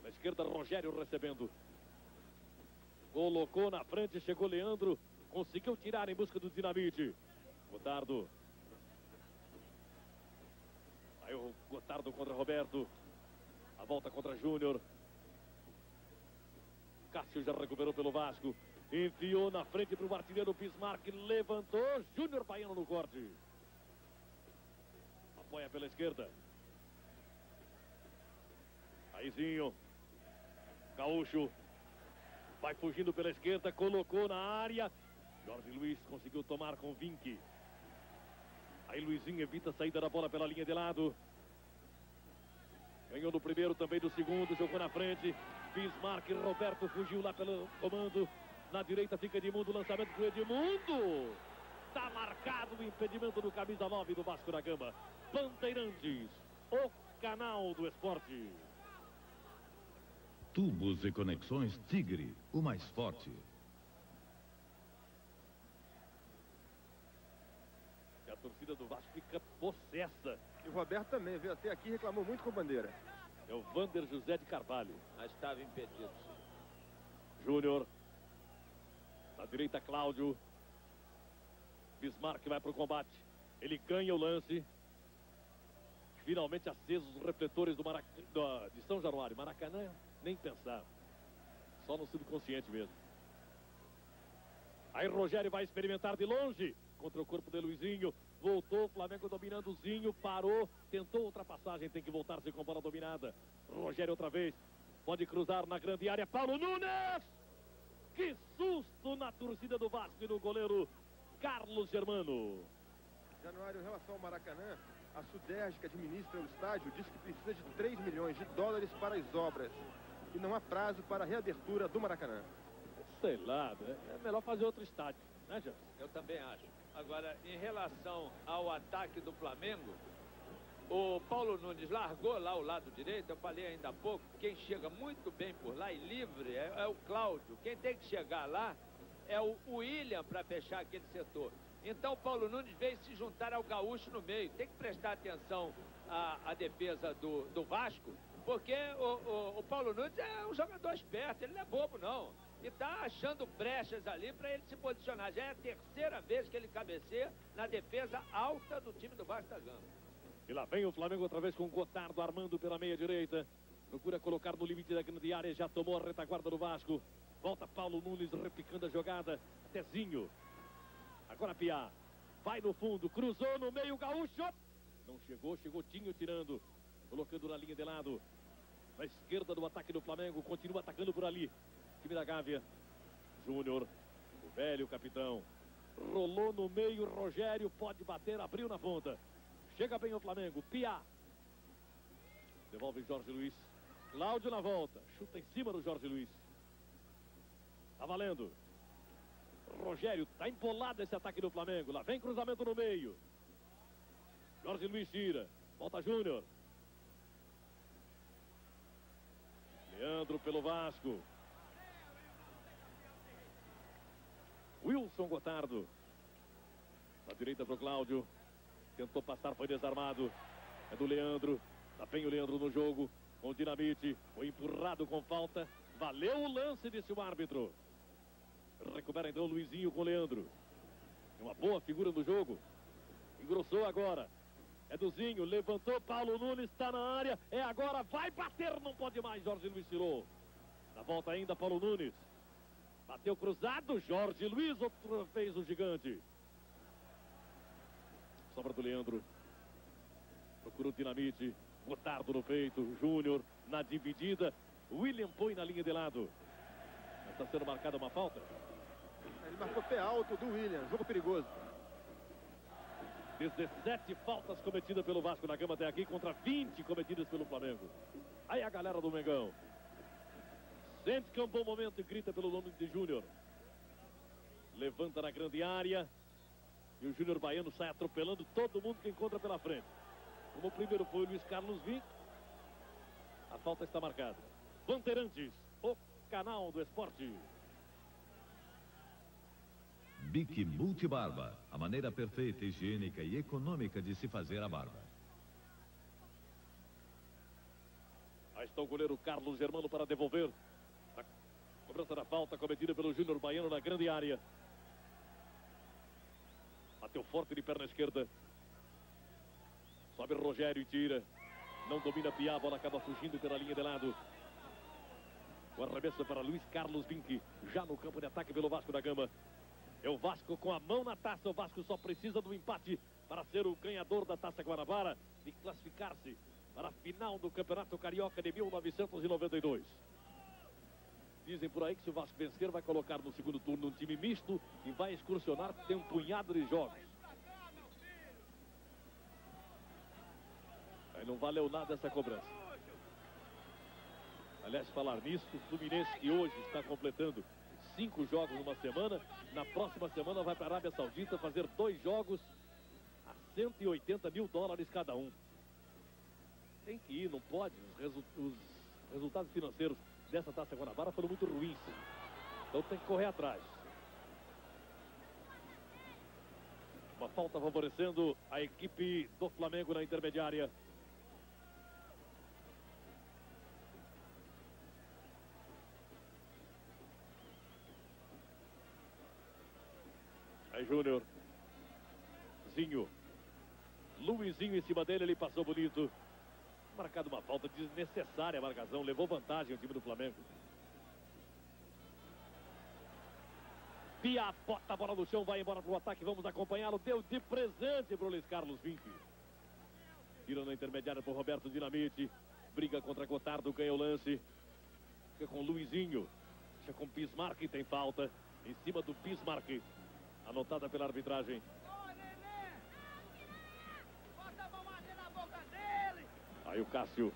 Na esquerda, Rogério recebendo. Colocou na frente, chegou Leandro. Conseguiu tirar em busca do dinamite. Gotardo Aí o Gotardo contra Roberto. A volta contra Júnior. Cássio já recuperou pelo Vasco. Enfiou na frente para o artilheiro Bismarck. Levantou. Júnior Baiano no corte. Apoia pela esquerda. Aizinho. Gaúcho. Vai fugindo pela esquerda. Colocou na área. Jorge Luiz conseguiu tomar com Vinck. Aí Luizinho evita a saída da bola pela linha de lado. Ganhou no primeiro, também do segundo, jogou na frente. Bismarck, Roberto fugiu lá pelo comando. Na direita fica Edmundo, lançamento do Edmundo. Está marcado o impedimento do camisa 9 do Vasco da Gama. Bandeirantes, o canal do esporte. Tubos e conexões Tigre, o mais forte. E a torcida do Vasco fica possessa. E o Roberto também veio até aqui e reclamou muito com a bandeira. É o Vander José de Carvalho. Mas estava impedido. Júnior. Na direita, Cláudio. Bismarck vai para o combate. Ele ganha o lance. Finalmente acesos os refletores do Marac... do- de São Januário. Maracanã, nem pensar. Só no subconsciente mesmo. Aí Rogério vai experimentar de longe contra o corpo de Luizinho. Voltou, Flamengo dominando o Zinho, parou, tentou ultrapassagem, tem que voltar-se com bola dominada. Rogério outra vez, pode cruzar na grande área. Paulo Nunes! Que susto na torcida do Vasco e no goleiro Carlos Germano. Januário, em relação ao Maracanã, a Suderj, que administra o estádio, diz que precisa de 3 milhões de dólares para as obras. E não há prazo para a reabertura do Maracanã. Sei lá, é melhor fazer outro estádio, né, Jefferson? Eu também acho. Agora, em relação ao ataque do Flamengo, o Paulo Nunes largou lá o lado direito, eu falei ainda há pouco, quem chega muito bem por lá e livre é, é o Cláudio. Quem tem que chegar lá é o William para fechar aquele setor. Então o Paulo Nunes veio se juntar ao Gaúcho no meio. Tem que prestar atenção à, à defesa do, do Vasco, porque o, o- o Paulo Nunes é um jogador esperto, ele não é bobo não. E tá achando brechas ali para ele se posicionar. Já é a terceira vez que ele cabeceia na defesa alta do time do Vasco da Gama. E lá vem o Flamengo outra vez com o Gotardo armando pela meia direita. Procura colocar no limite da grande área, já tomou a retaguarda do Vasco. Volta Paulo Nunes replicando a jogada. Tezinho. Agora Piá. Vai no fundo, cruzou no meio, Gaúcho. Não chegou, chegou Tinho tirando. Colocando na linha de lado. Na esquerda do ataque do Flamengo, continua atacando por ali. Time da Gávea. Júnior, o velho capitão. Rolou no meio, Rogério pode bater, abriu na ponta. Chega bem o Flamengo, Piá. Devolve Jorge Luiz. Cláudio na volta. Chuta em cima do Jorge Luiz. Tá valendo. Rogério, tá empolado esse ataque do Flamengo. Lá vem cruzamento no meio. Jorge Luiz tira. Volta Júnior. Leandro pelo Vasco. Wilson Gotardo. Na direita pro Cláudio. Tentou passar, foi desarmado. É do Leandro. Tá bem o Leandro no jogo. Com dinamite. Foi empurrado com falta. Valeu o lance, disse o árbitro. Recupera então o Luizinho com o Leandro. É uma boa figura do jogo. Engrossou agora. É do Zinho, levantou, Paulo Nunes está na área. É agora, vai bater, não pode mais. Jorge Luiz tirou. Na volta ainda, Paulo Nunes. Bateu cruzado, Jorge Luiz, outra vez o gigante. Sobra do Leandro. Procura o dinamite. Gotardo no peito. Júnior na dividida. William põe na linha de lado. Está sendo marcada uma falta. Ele marcou pé alto do William, jogo perigoso. 17 faltas cometidas pelo Vasco na Gama até aqui contra 20 cometidas pelo Flamengo. Aí a galera do Mengão. Sente que é um bom momento e grita pelo nome de Júnior. Levanta na grande área. E o Júnior Baiano sai atropelando todo mundo que encontra pela frente. Como o primeiro foi o Luiz Carlos Vinck. A falta está marcada. Bandeirantes, o canal do esporte. Bic Multibarba, a maneira perfeita, higiênica e econômica de se fazer a barba. Aí está o goleiro Carlos Germano para devolver. Cobrança da falta cometida pelo Júnior Baiano na grande área. Bateu forte de perna esquerda. Sobe Rogério e tira. Não domina Piá, a bola acaba fugindo pela linha de lado. O arremesso para Luiz Carlos Vinck, já no campo de ataque pelo Vasco da Gama. É o Vasco com a mão na taça. O Vasco só precisa do empate para ser o ganhador da Taça Guanabara e classificar-se para a final do Campeonato Carioca de 1992. Dizem por aí que se o Vasco vencer, vai colocar no segundo turno um time misto e vai excursionar, tem um punhado de jogos. Aí não valeu nada essa cobrança. Aliás, falar nisso, o Fluminense que hoje está completando cinco jogos numa semana. Na próxima semana vai para a Arábia Saudita fazer dois jogos a 180 mil dólares cada um. Tem que ir, não pode. Os, resu os resultados financeiros dessa Taça Guanabara foram muito ruins. Então tem que correr atrás. Uma falta favorecendo a equipe do Flamengo na intermediária. Aí Júnior. Zinho. Luizinho em cima dele, ele passou bonito. Marcado uma falta desnecessária a marcação, levou vantagem o time do Flamengo. Pia bota a bola no chão, vai embora para o ataque, vamos acompanhá-lo. Deu de presente para o Luiz Carlos Vinck. Tira na intermediária para o Roberto Dinamite. Briga contra Gotardo, ganha o lance. Fica com Luizinho. Fica com Bismarck, tem falta. Em cima do Bismarck. Anotada pela arbitragem. Aí o Cássio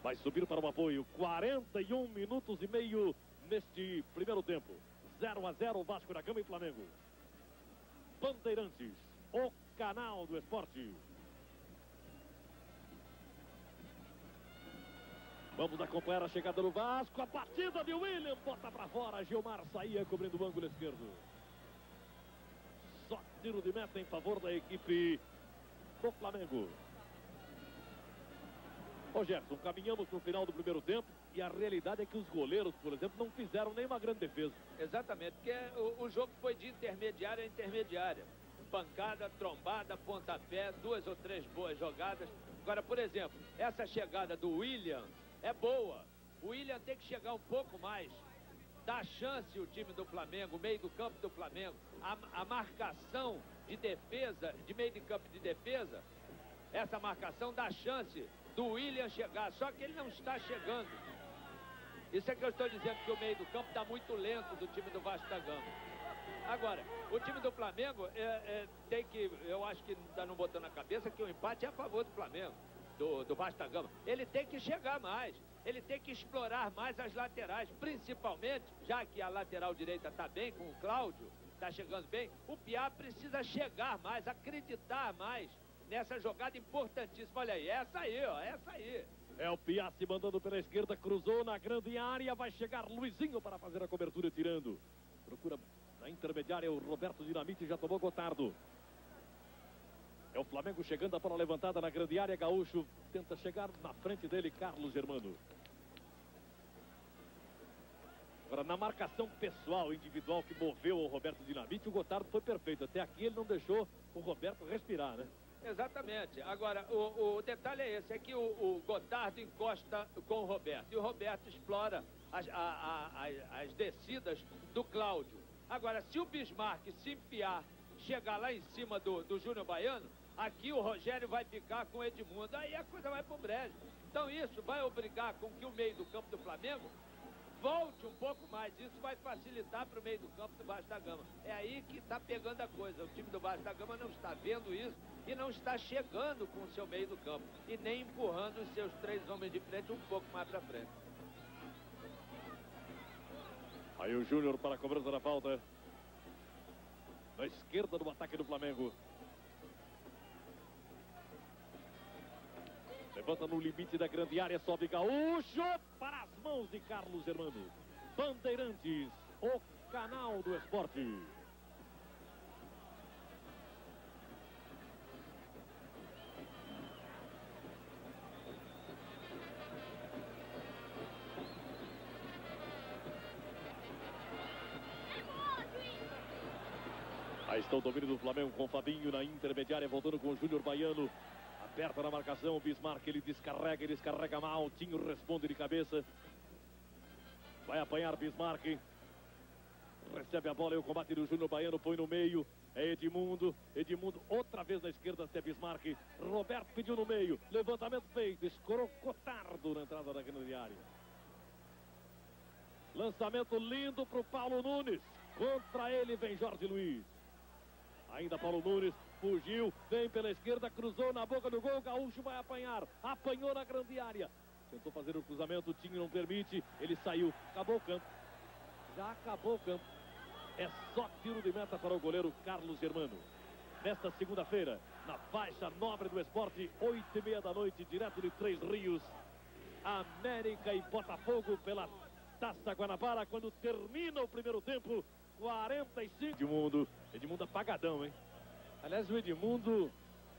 vai subir para o apoio. 41 minutos e meio neste primeiro tempo. 0 a 0 Vasco da Gama e Flamengo. Bandeirantes, o canal do esporte. Vamos acompanhar a chegada do Vasco. A partida de William bota para fora. Gilmar saía cobrindo o ângulo esquerdo. Só tiro de meta em favor da equipe do Flamengo. Ô Gerson, caminhamos para o final do primeiro tempo e a realidade é que os goleiros, por exemplo, não fizeram nenhuma grande defesa. Exatamente, porque o, o jogo foi de intermediária a intermediária. Pancada, trombada, pontapé, duas ou três boas jogadas. Agora, por exemplo, essa chegada do William é boa. O William tem que chegar um pouco mais. Dá chance o time do Flamengo, o meio do campo do Flamengo. A, a marcação de defesa, de meio de campo de defesa, essa marcação dá chance do William chegar, só que ele não está chegando. Isso é que eu estou dizendo que o meio do campo está muito lento do time do Vasco da Gama. Agora, o time do Flamengo é, é, tem que, eu acho que está não botando na cabeça que o empate é a favor do Flamengo, do, do Vasco da Gama. Ele tem que chegar mais, ele tem que explorar mais as laterais, principalmente, já que a lateral direita está bem com o Cláudio, está chegando bem, o Piá precisa chegar mais, acreditar mais nessa jogada importantíssima. Olha aí, essa aí, ó, essa aí. É o Piazzi mandando pela esquerda, cruzou na grande área, vai chegar Luizinho para fazer a cobertura tirando. Procura na intermediária o Roberto Dinamite já tomou Gotardo. É o Flamengo chegando a bola levantada na grande área, Gaúcho tenta chegar na frente dele, Carlos Germano. Agora, na marcação pessoal, individual que moveu o Roberto Dinamite, o Gotardo foi perfeito. Até aqui ele não deixou o Roberto respirar, né? Exatamente. Agora, o, o detalhe é esse, é que o, o, Gotardo encosta com o Roberto. E o Roberto explora as, a, a, as descidas do Cláudio. Agora, se o Bismarck se enfiar, chegar lá em cima do, do Júnior Baiano, aqui o Rogério vai ficar com o Edmundo. Aí a coisa vai pro brejo. Então isso vai obrigar com que o meio do campo do Flamengo volte um pouco mais. Isso vai facilitar para o meio do campo do Vasco da Gama. É aí que está pegando a coisa. O time do Vasco da Gama não está vendo isso e não está chegando com o seu meio do campo. E nem empurrando os seus três homens de frente um pouco mais para frente. Aí o Júnior para a cobrança da falta. Na esquerda do ataque do Flamengo. Levanta no limite da grande área, sobe Gaúcho para as mãos de Carlos Germano. Bandeirantes, o canal do esporte. Aí está o domínio do Flamengo com Fabinho na intermediária, voltando com o Júnior Baiano. Aperta na marcação, Bismarck, ele descarrega, ele descarrega mal, Tinho responde de cabeça. Vai apanhar Bismarck. Recebe a bola e o combate do Júnior Baiano põe no meio. É Edmundo. Edmundo outra vez na esquerda até Bismarck. Roberto pediu no meio. Levantamento feito. Escrocotardo na entrada da grande área. Lançamento lindo para o Paulo Nunes. Contra ele vem Jorge Luiz. Ainda Paulo Nunes fugiu, vem pela esquerda, cruzou na boca do gol, Gaúcho vai apanhar, apanhou na grande área. Tentou fazer o cruzamento, o Tinho não permite, ele saiu, acabou o campo. Já acabou o campo. É só tiro de meta para o goleiro Carlos Germano. Nesta segunda-feira, na faixa nobre do esporte, oito e meia da noite, direto de Três Rios. América e Botafogo pela Taça Guanabara, quando termina o primeiro tempo, 45. Edmundo, Edmundo apagadão, hein? Aliás, o Edmundo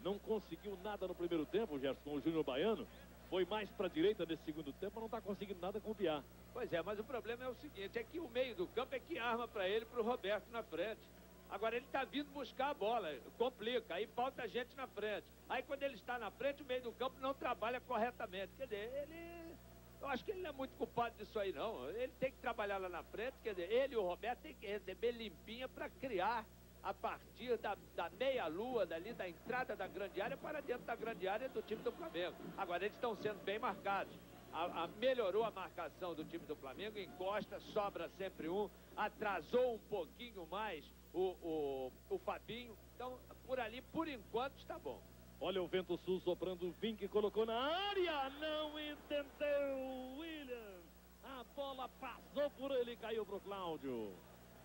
não conseguiu nada no primeiro tempo, Gerson, o Júnior Baiano. Foi mais para a direita nesse segundo tempo, não está conseguindo nada com o Biar. Pois é, mas o problema é o seguinte, é que o meio do campo é que arma para ele, para o Roberto na frente. Agora ele está vindo buscar a bola, complica, aí falta gente na frente. Aí quando ele está na frente, o meio do campo não trabalha corretamente. Quer dizer, ele. Eu acho que ele não é muito culpado disso aí, não. Ele tem que trabalhar lá na frente, quer dizer, ele e o Roberto tem que receber limpinha para criar a partir da, da meia-lua, dali, da entrada da grande área para dentro da grande área do time do Flamengo. Agora, eles estão sendo bem marcados. A, a, melhorou a marcação do time do Flamengo, encosta, sobra sempre um, atrasou um pouquinho mais o, o, o Fabinho. Então, por ali, por enquanto, está bom. Olha o vento sul soprando, o Vink colocou na área, não entendeu, William. A bola passou por ele caiu para o Cláudio.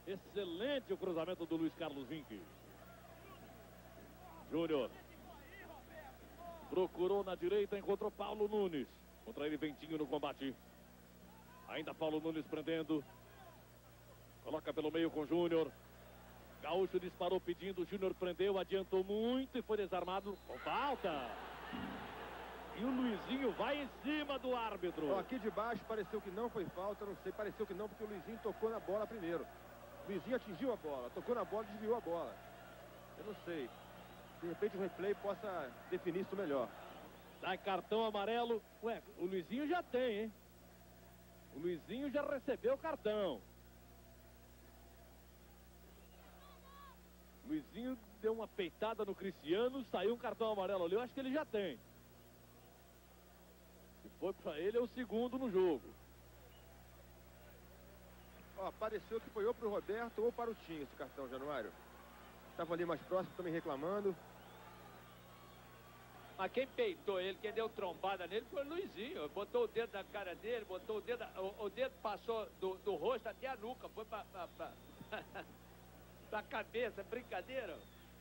Excelente o cruzamento do Luiz Carlos Vinck. Júnior. Procurou na direita, encontrou Paulo Nunes. Contra ele, Ventinho no combate. Ainda Paulo Nunes prendendo. Coloca pelo meio com Júnior. Gaúcho disparou pedindo, Júnior prendeu, adiantou muito e foi desarmado com falta. E o Luizinho vai em cima do árbitro. Aqui de baixo pareceu que não foi falta, não sei, pareceu que não, porque o Luizinho tocou na bola primeiro. Luizinho atingiu a bola, tocou na bola desviou a bola. Eu não sei. De repente o replay possa definir isso melhor. Dá cartão amarelo. Ué, o Luizinho já tem, hein? O Luizinho já recebeu o cartão. Luizinho deu uma peitada no Cristiano, saiu um cartão amarelo ali. Eu acho que ele já tem. Se for para ele, é o segundo no jogo. Ó, pareceu que foi ou para o Roberto ou para o Tinho esse cartão, Januário. Estava ali mais próximo, também reclamando. Mas quem peitou ele, quem deu trombada nele foi o Luizinho. Botou o dedo na cara dele, botou o dedo. O, o dedo passou do, do, rosto até a nuca. Foi para a cabeça, brincadeira.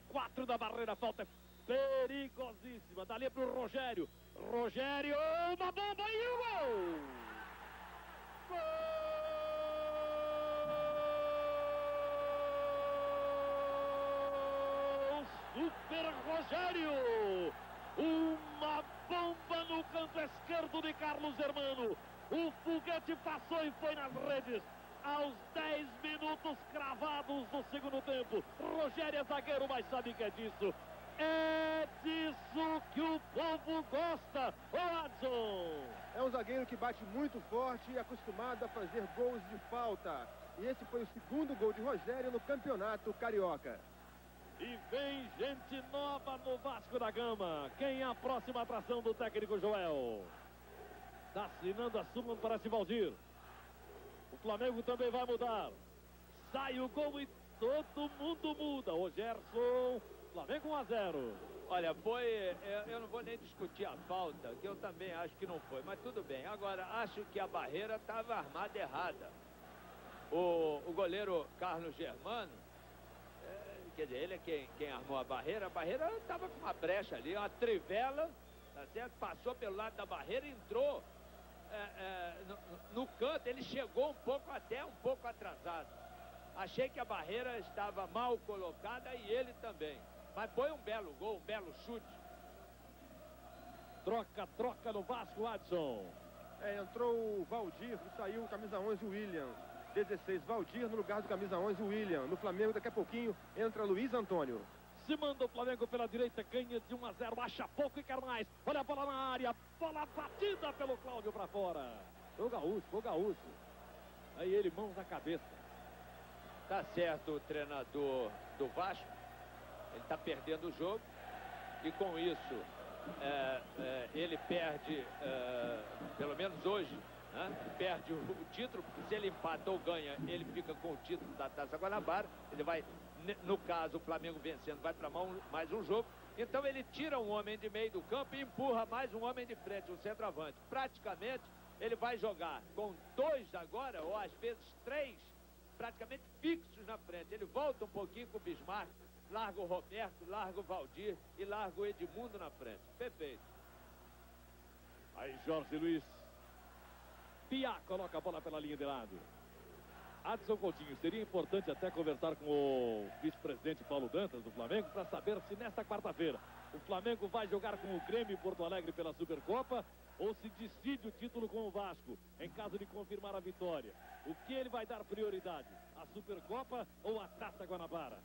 Quatro da barreira, falta perigosíssima. Dali para o Rogério. Rogério, uma bomba e o gol! Gol! Super Rogério. Uma bomba no canto esquerdo de Carlos Hermano. O foguete passou e foi nas redes. Aos 10 minutos cravados do segundo tempo. Rogério é zagueiro, mas sabe que é disso. É disso que o povo gosta, o Adson. É um zagueiro que bate muito forte e acostumado a fazer gols de falta. E esse foi o segundo gol de Rogério no campeonato carioca. E vem gente nova no Vasco da Gama. Quem é a próxima atração do técnico Joel? Está assinando a súmula para Valdir. O Flamengo também vai mudar. Sai o gol e todo mundo muda. O Gerson, Flamengo 1 a 0. Olha, foi. Eu não vou nem discutir a falta, que eu também acho que não foi, mas tudo bem. Agora, acho que a barreira estava armada errada. O, o goleiro Carlos Germano quer dizer, ele é quem, quem armou a barreira. A barreira estava com uma brecha ali, uma trivela, tá certo? Passou pelo lado da barreira, entrou é, é, no, no canto, ele chegou um pouco até um pouco atrasado. Achei que a barreira estava mal colocada e ele também. Mas foi um belo gol, um belo chute. Troca, troca no Vasco, Adson. É, entrou o Valdir e saiu o camisa 11, o William. 16, Valdir no lugar do camisa 11, William. No Flamengo, daqui a pouquinho, entra Luiz Antônio. Se manda o Flamengo pela direita, ganha de 1 a 0, acha pouco e quer mais. Olha a bola na área, bola batida pelo Cláudio para fora. Foi o Gaúcho, foi o Gaúcho. Aí ele, mãos na cabeça. Tá certo o treinador do Vasco. Ele tá perdendo o jogo. E com isso, é, é, ele perde, é, pelo menos hoje, né? perde o, título, se ele empata ou ganha, ele fica com o título da Taça Guanabara, ele vai, no caso, o Flamengo vencendo, vai para mais um jogo, então ele tira um homem de meio do campo e empurra mais um homem de frente, um centroavante. Praticamente, ele vai jogar com dois agora, ou às vezes três, praticamente fixos na frente. Ele volta um pouquinho com o Bismarck, larga o Roberto, larga o Valdir e larga o Edmundo na frente. Perfeito. Aí Jorge Luiz. Pia coloca a bola pela linha de lado. Adson Coutinho, seria importante até conversar com o vice-presidente Paulo Dantas do Flamengo para saber se nesta quarta-feira o Flamengo vai jogar com o Grêmio Porto Alegre pela Supercopa ou se decide o título com o Vasco em caso de confirmar a vitória. O que ele vai dar prioridade? A Supercopa ou a Taça Guanabara?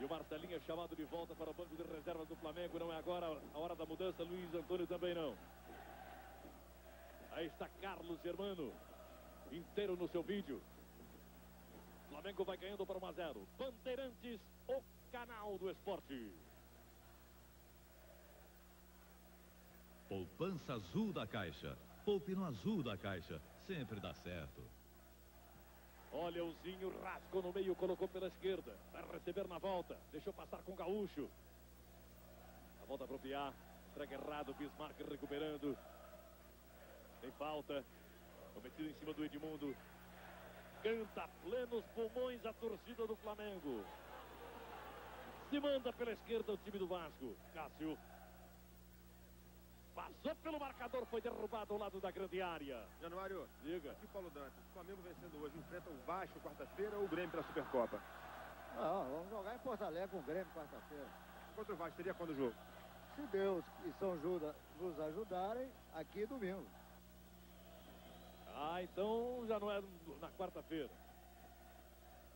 E o Marcelinho é chamado de volta para o banco de reservas do Flamengo. Não é agora a hora da mudança. Luiz Antônio também não. Aí está Carlos Germano. Inteiro no seu vídeo. Flamengo vai ganhando para 1 a 0. Bandeirantes, o canal do esporte. Poupança azul da Caixa. Poupe no azul da Caixa. Sempre dá certo. Olha o Zinho, rasgou no meio, colocou pela esquerda. Vai receber na volta. Deixou passar com o Gaúcho. A volta para o Piá. Entrega errado, Bismarck recuperando. Tem falta. Cometido em cima do Edmundo. Canta plenos pulmões a torcida do Flamengo. Se manda pela esquerda o time do Vasco. Cássio. Passou pelo marcador, foi derrubado ao lado da grande área. Januário, Diga. aqui Paulo Dantas. O Flamengo vencendo hoje enfrenta o Vasco quarta-feira ou o Grêmio pela Supercopa? Não, vamos jogar em Porto Alegre com o Grêmio quarta-feira. Contra o Vasco seria quando o jogo? Se Deus e São Judas nos ajudarem, aqui domingo. Ah, então já não é na quarta-feira.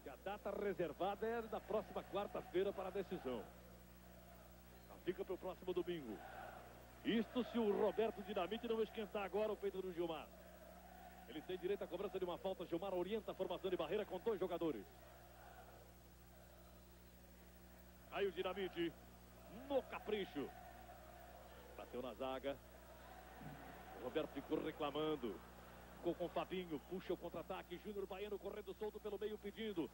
A data reservada é da próxima quarta-feira para a decisão. Fica para o próximo domingo. Isto se o Roberto Dinamite não esquentar agora o peito do Gilmar. Ele tem direito à cobrança de uma falta. Gilmar orienta a formação de barreira com dois jogadores. Aí o Dinamite no capricho. Bateu na zaga. O Roberto ficou reclamando. Ficou com o Fabinho. Puxa o contra-ataque. Júnior Baiano correndo solto pelo meio pedindo.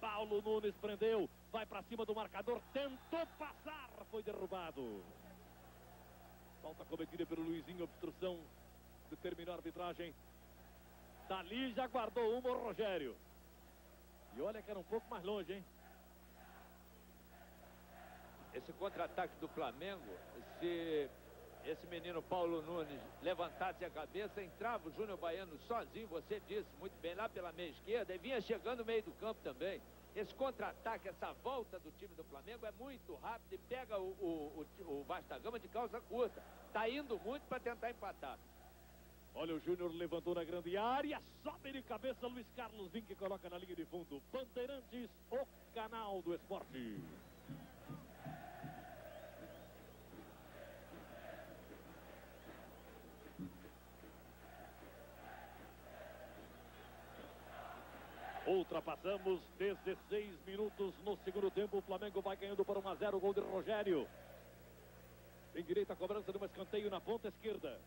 Paulo Nunes prendeu. Vai para cima do marcador. Tentou passar. Foi derrubado. Falta cometida pelo Luizinho. Obstrução. Determinou a arbitragem. Dali já guardou uma o Rogério. E olha que era um pouco mais longe, hein? Esse contra-ataque do Flamengo, se esse menino Paulo Nunes levantasse a cabeça, entrava o Júnior Baiano sozinho, você disse muito bem, lá pela meia esquerda, e vinha chegando no meio do campo também. Esse contra-ataque, essa volta do time do Flamengo é muito rápido e pega o, o, o, o Vasco da Gama de calça curta. Tá indo muito para tentar empatar. Olha o Júnior levantou na grande área, sobe de cabeça Luiz Carlos Vim que coloca na linha de fundo. Bandeirantes, o canal do esporte. Ultrapassamos 16 minutos no segundo tempo. O Flamengo vai ganhando por 1 a 0. Gol de Rogério. Tem direito à cobrança de um escanteio na ponta esquerda.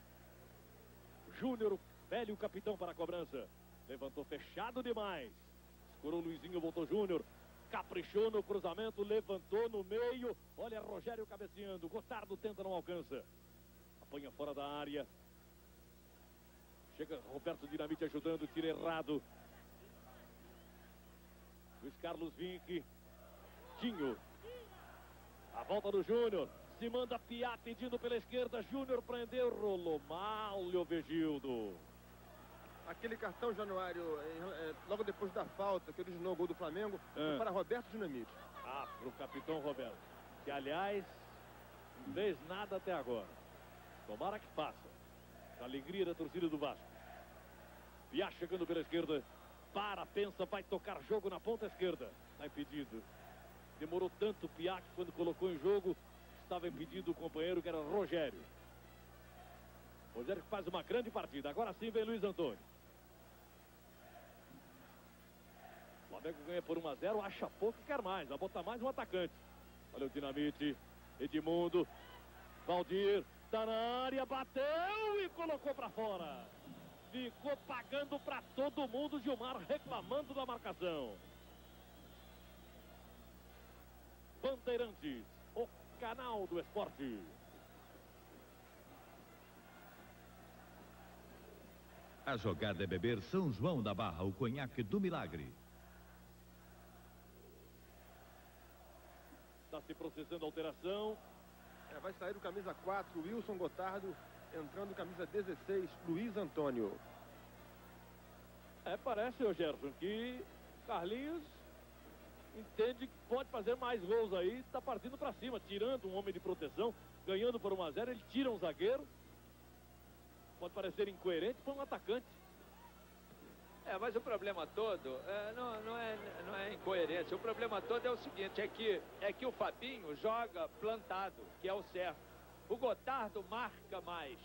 Júnior, velho capitão para a cobrança. Levantou fechado demais. Escorou Luizinho, voltou Júnior. Caprichou no cruzamento, levantou no meio. Olha Rogério cabeceando. Gotardo tenta, não alcança. Apanha fora da área. Chega Roberto Dinamite ajudando, tira errado. Luiz Carlos Vinck. Tinho. A volta do Júnior. Se manda Piá pedindo pela esquerda. Júnior prendeu. Rolou mal, Leovegildo. Aquele cartão, Januário, é, é, logo depois da falta que originou o gol do Flamengo, É. foi para Roberto Dinamite. Ah, para o capitão Roberto. Que, aliás, não fez nada até agora. Tomara que faça. A alegria da torcida do Vasco. Piá chegando pela esquerda. Para, pensa, vai tocar jogo na ponta esquerda. Está impedido. Demorou tanto o que quando colocou em jogo, estava impedido o companheiro que era Rogério. Rogério faz uma grande partida. Agora sim vem Luiz Antônio. O Flamengo ganha por 1 a 0, acha pouco e quer mais. Vai botar mais um atacante. Olha o Dinamite, Edmundo, Valdir, tá na área, bateu e colocou para fora. Ficou pagando para todo mundo, Gilmar reclamando da marcação. Bandeirantes, o canal do esporte. A jogada é beber São João da Barra, o conhaque do milagre. Está se processando a alteração. É, vai sair o camisa 4, Wilson Gotardo, entrando camisa 16, Luiz Antônio. É, parece, ô Gerson, que Carlinhos entende que pode fazer mais gols aí, está partindo para cima, tirando um homem de proteção, ganhando por 1 a 0 ele tira um zagueiro. Pode parecer incoerente, foi um atacante. É, mas o problema todo é, não, não, é, não é incoerência. O problema todo é o seguinte, é que, é que o Fabinho joga plantado, que é o certo. O Gotardo marca mais,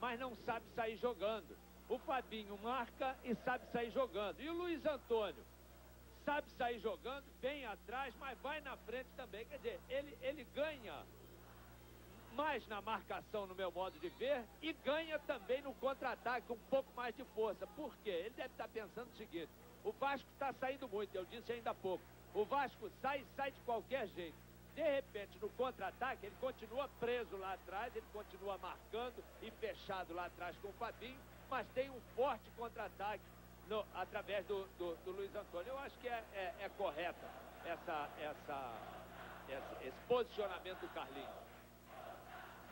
mas não sabe sair jogando. O Fabinho marca e sabe sair jogando. E o Luiz Antônio sabe sair jogando, vem atrás, mas vai na frente também. Quer dizer, ele, ele ganha mais na marcação, no meu modo de ver, e ganha também no contra-ataque um pouco mais de força. Por quê? Ele deve estar pensando o seguinte: o Vasco está saindo muito, eu disse ainda há pouco. O Vasco sai e sai de qualquer jeito. De repente, no contra-ataque, ele continua preso lá atrás, ele continua marcando e fechado lá atrás com o Fabinho, mas tem um forte contra-ataque através do, do, do, Luiz Antônio. Eu acho que é, é, é correta essa, essa, essa, esse posicionamento do Carlinhos.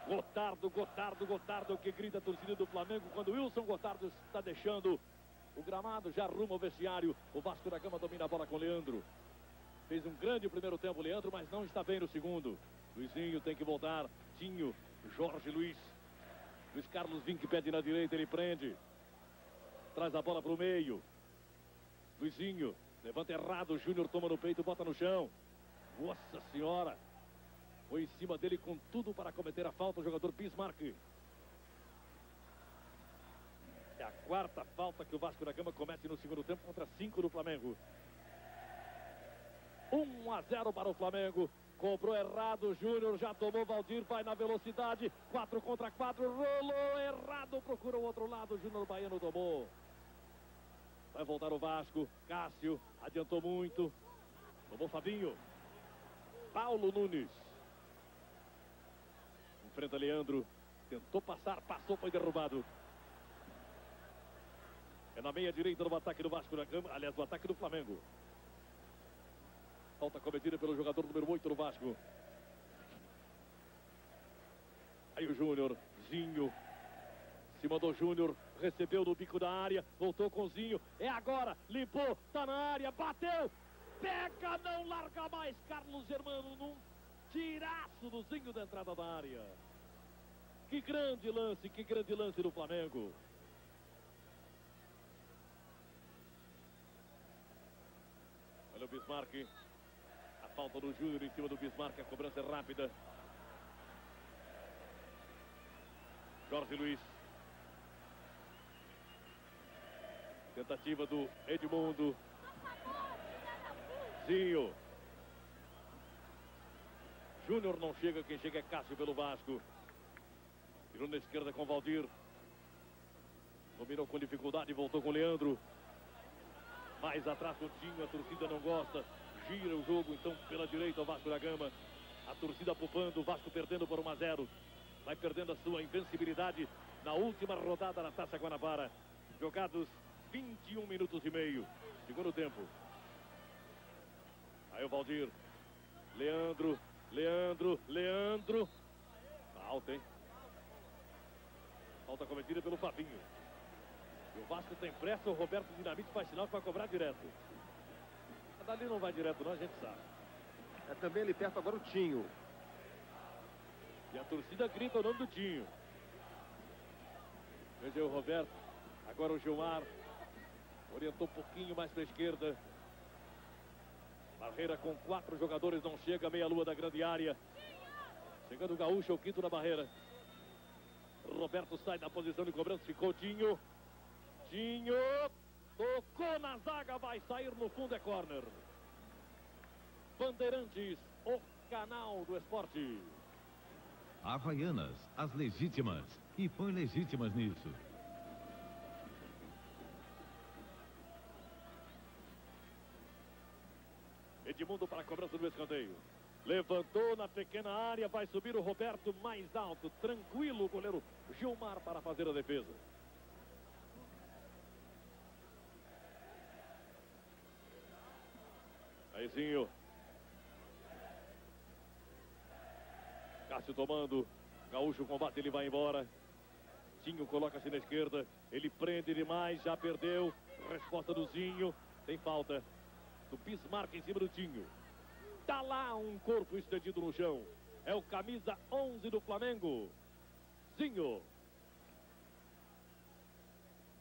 Gotardo, Gotardo, Gotardo, que grita a torcida do Flamengo quando Wilson Gotardo está deixando o gramado, já rumo ao vestiário. O Vasco da Gama domina a bola com Leandro. Fez um grande primeiro tempo, Leandro, mas não está bem no segundo. Luizinho tem que voltar. Tinho, Jorge Luiz. Luiz Carlos Vinck pede na direita, ele prende. Traz a bola para o meio. Luizinho, levanta errado, Júnior toma no peito, bota no chão. Nossa senhora. Foi em cima dele com tudo para cometer a falta o jogador Bismarck. É a quarta falta que o Vasco da Gama comete no segundo tempo contra cinco do Flamengo. 1 a 0 para o Flamengo. Cobrou errado Júnior, já tomou Valdir, vai na velocidade. 4 contra 4, rolou errado, procura o outro lado. Júnior Baiano tomou. Vai voltar o Vasco. Cássio adiantou muito. Tomou Fabinho. Paulo Nunes. Enfrenta Leandro. Tentou passar, passou, foi derrubado. É na meia direita do ataque do Vasco da Gama, aliás, do ataque do Flamengo. Falta cometida pelo jogador número 8 do Vasco. Aí o Júnior, Zinho. Se mandou Júnior, recebeu no bico da área, voltou com Zinho. É agora, limpou, tá na área, bateu. Pega, não larga mais. Carlos Germano num tiraço do Zinho da entrada da área. Que grande lance, que grande lance do Flamengo. Olha o Bismarck. Falta do Júnior em cima do Bismarck. A cobrança é rápida. Jorge Luiz. Tentativa do Edmundo. Zinho. Júnior não chega, quem chega é Cássio pelo Vasco. Tirou na esquerda com Valdir. Dominou com dificuldade, voltou com Leandro. Mais atrás o Tinho, a torcida não gosta. Gira o jogo, então, pela direita o Vasco da Gama. A torcida pupando, o Vasco perdendo por 1 a 0. Vai perdendo a sua invencibilidade na última rodada da Taça Guanabara. Jogados 21 minutos e meio. Segundo tempo. Aí o Valdir. Leandro, Leandro, Leandro. Alta, hein? Falta cometida pelo Fabinho. E o Vasco tem pressa, o Roberto Dinamite faz sinal vai cobrar direto. Dali não vai direto não, a gente sabe. É também ali perto agora o Tinho. E a torcida grita o nome do Tinho. Veja o Roberto. Agora o Gilmar. Orientou um pouquinho mais para a esquerda. Barreira com quatro jogadores, não chega a meia-lua da grande área. Chegando o Gaúcho, o quinto na barreira. Roberto sai da posição de cobrança, ficou Tinho. Tinho, tocou na zaga, vai sair no fundo, é corner. Bandeirantes, o canal do esporte. Havaianas, as legítimas. E põe legítimas nisso. Edmundo para a cobrança do escanteio. Levantou na pequena área, vai subir o Roberto mais alto, tranquilo o goleiro Gilmar para fazer a defesa. Aizinho. Cássio tomando. Gaúcho combate, ele vai embora. Zinho coloca-se na esquerda. Ele prende demais, já perdeu. Resposta do Zinho. Tem falta do Bismarck em cima do Tinho. Tá lá um corpo estendido no chão. É o camisa 11 do Flamengo. Zinho.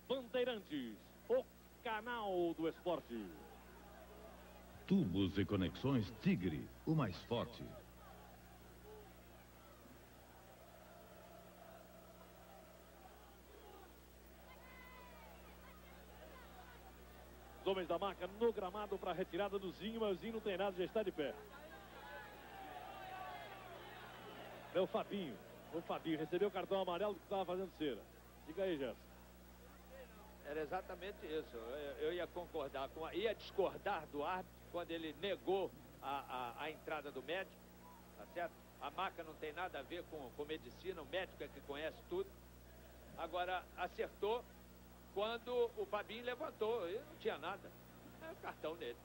Bandeirantes, o canal do esporte. Tubos e conexões Tigre, o mais forte. Os homens da marca no gramado para a retirada do Zinho, mas o Zinho não tem nada, já está de pé. É o Fabinho. O Fabinho recebeu o cartão amarelo que estava fazendo cera. Diga aí, Gerson. Era exatamente isso. Eu, eu ia concordar com, a, ia discordar do árbitro quando ele negou a, a, a, entrada do médico, tá certo? A maca não tem nada a ver com, com medicina, o médico é que conhece tudo. Agora, acertou quando o Fabinho levantou, ele não tinha nada. É o cartão dele.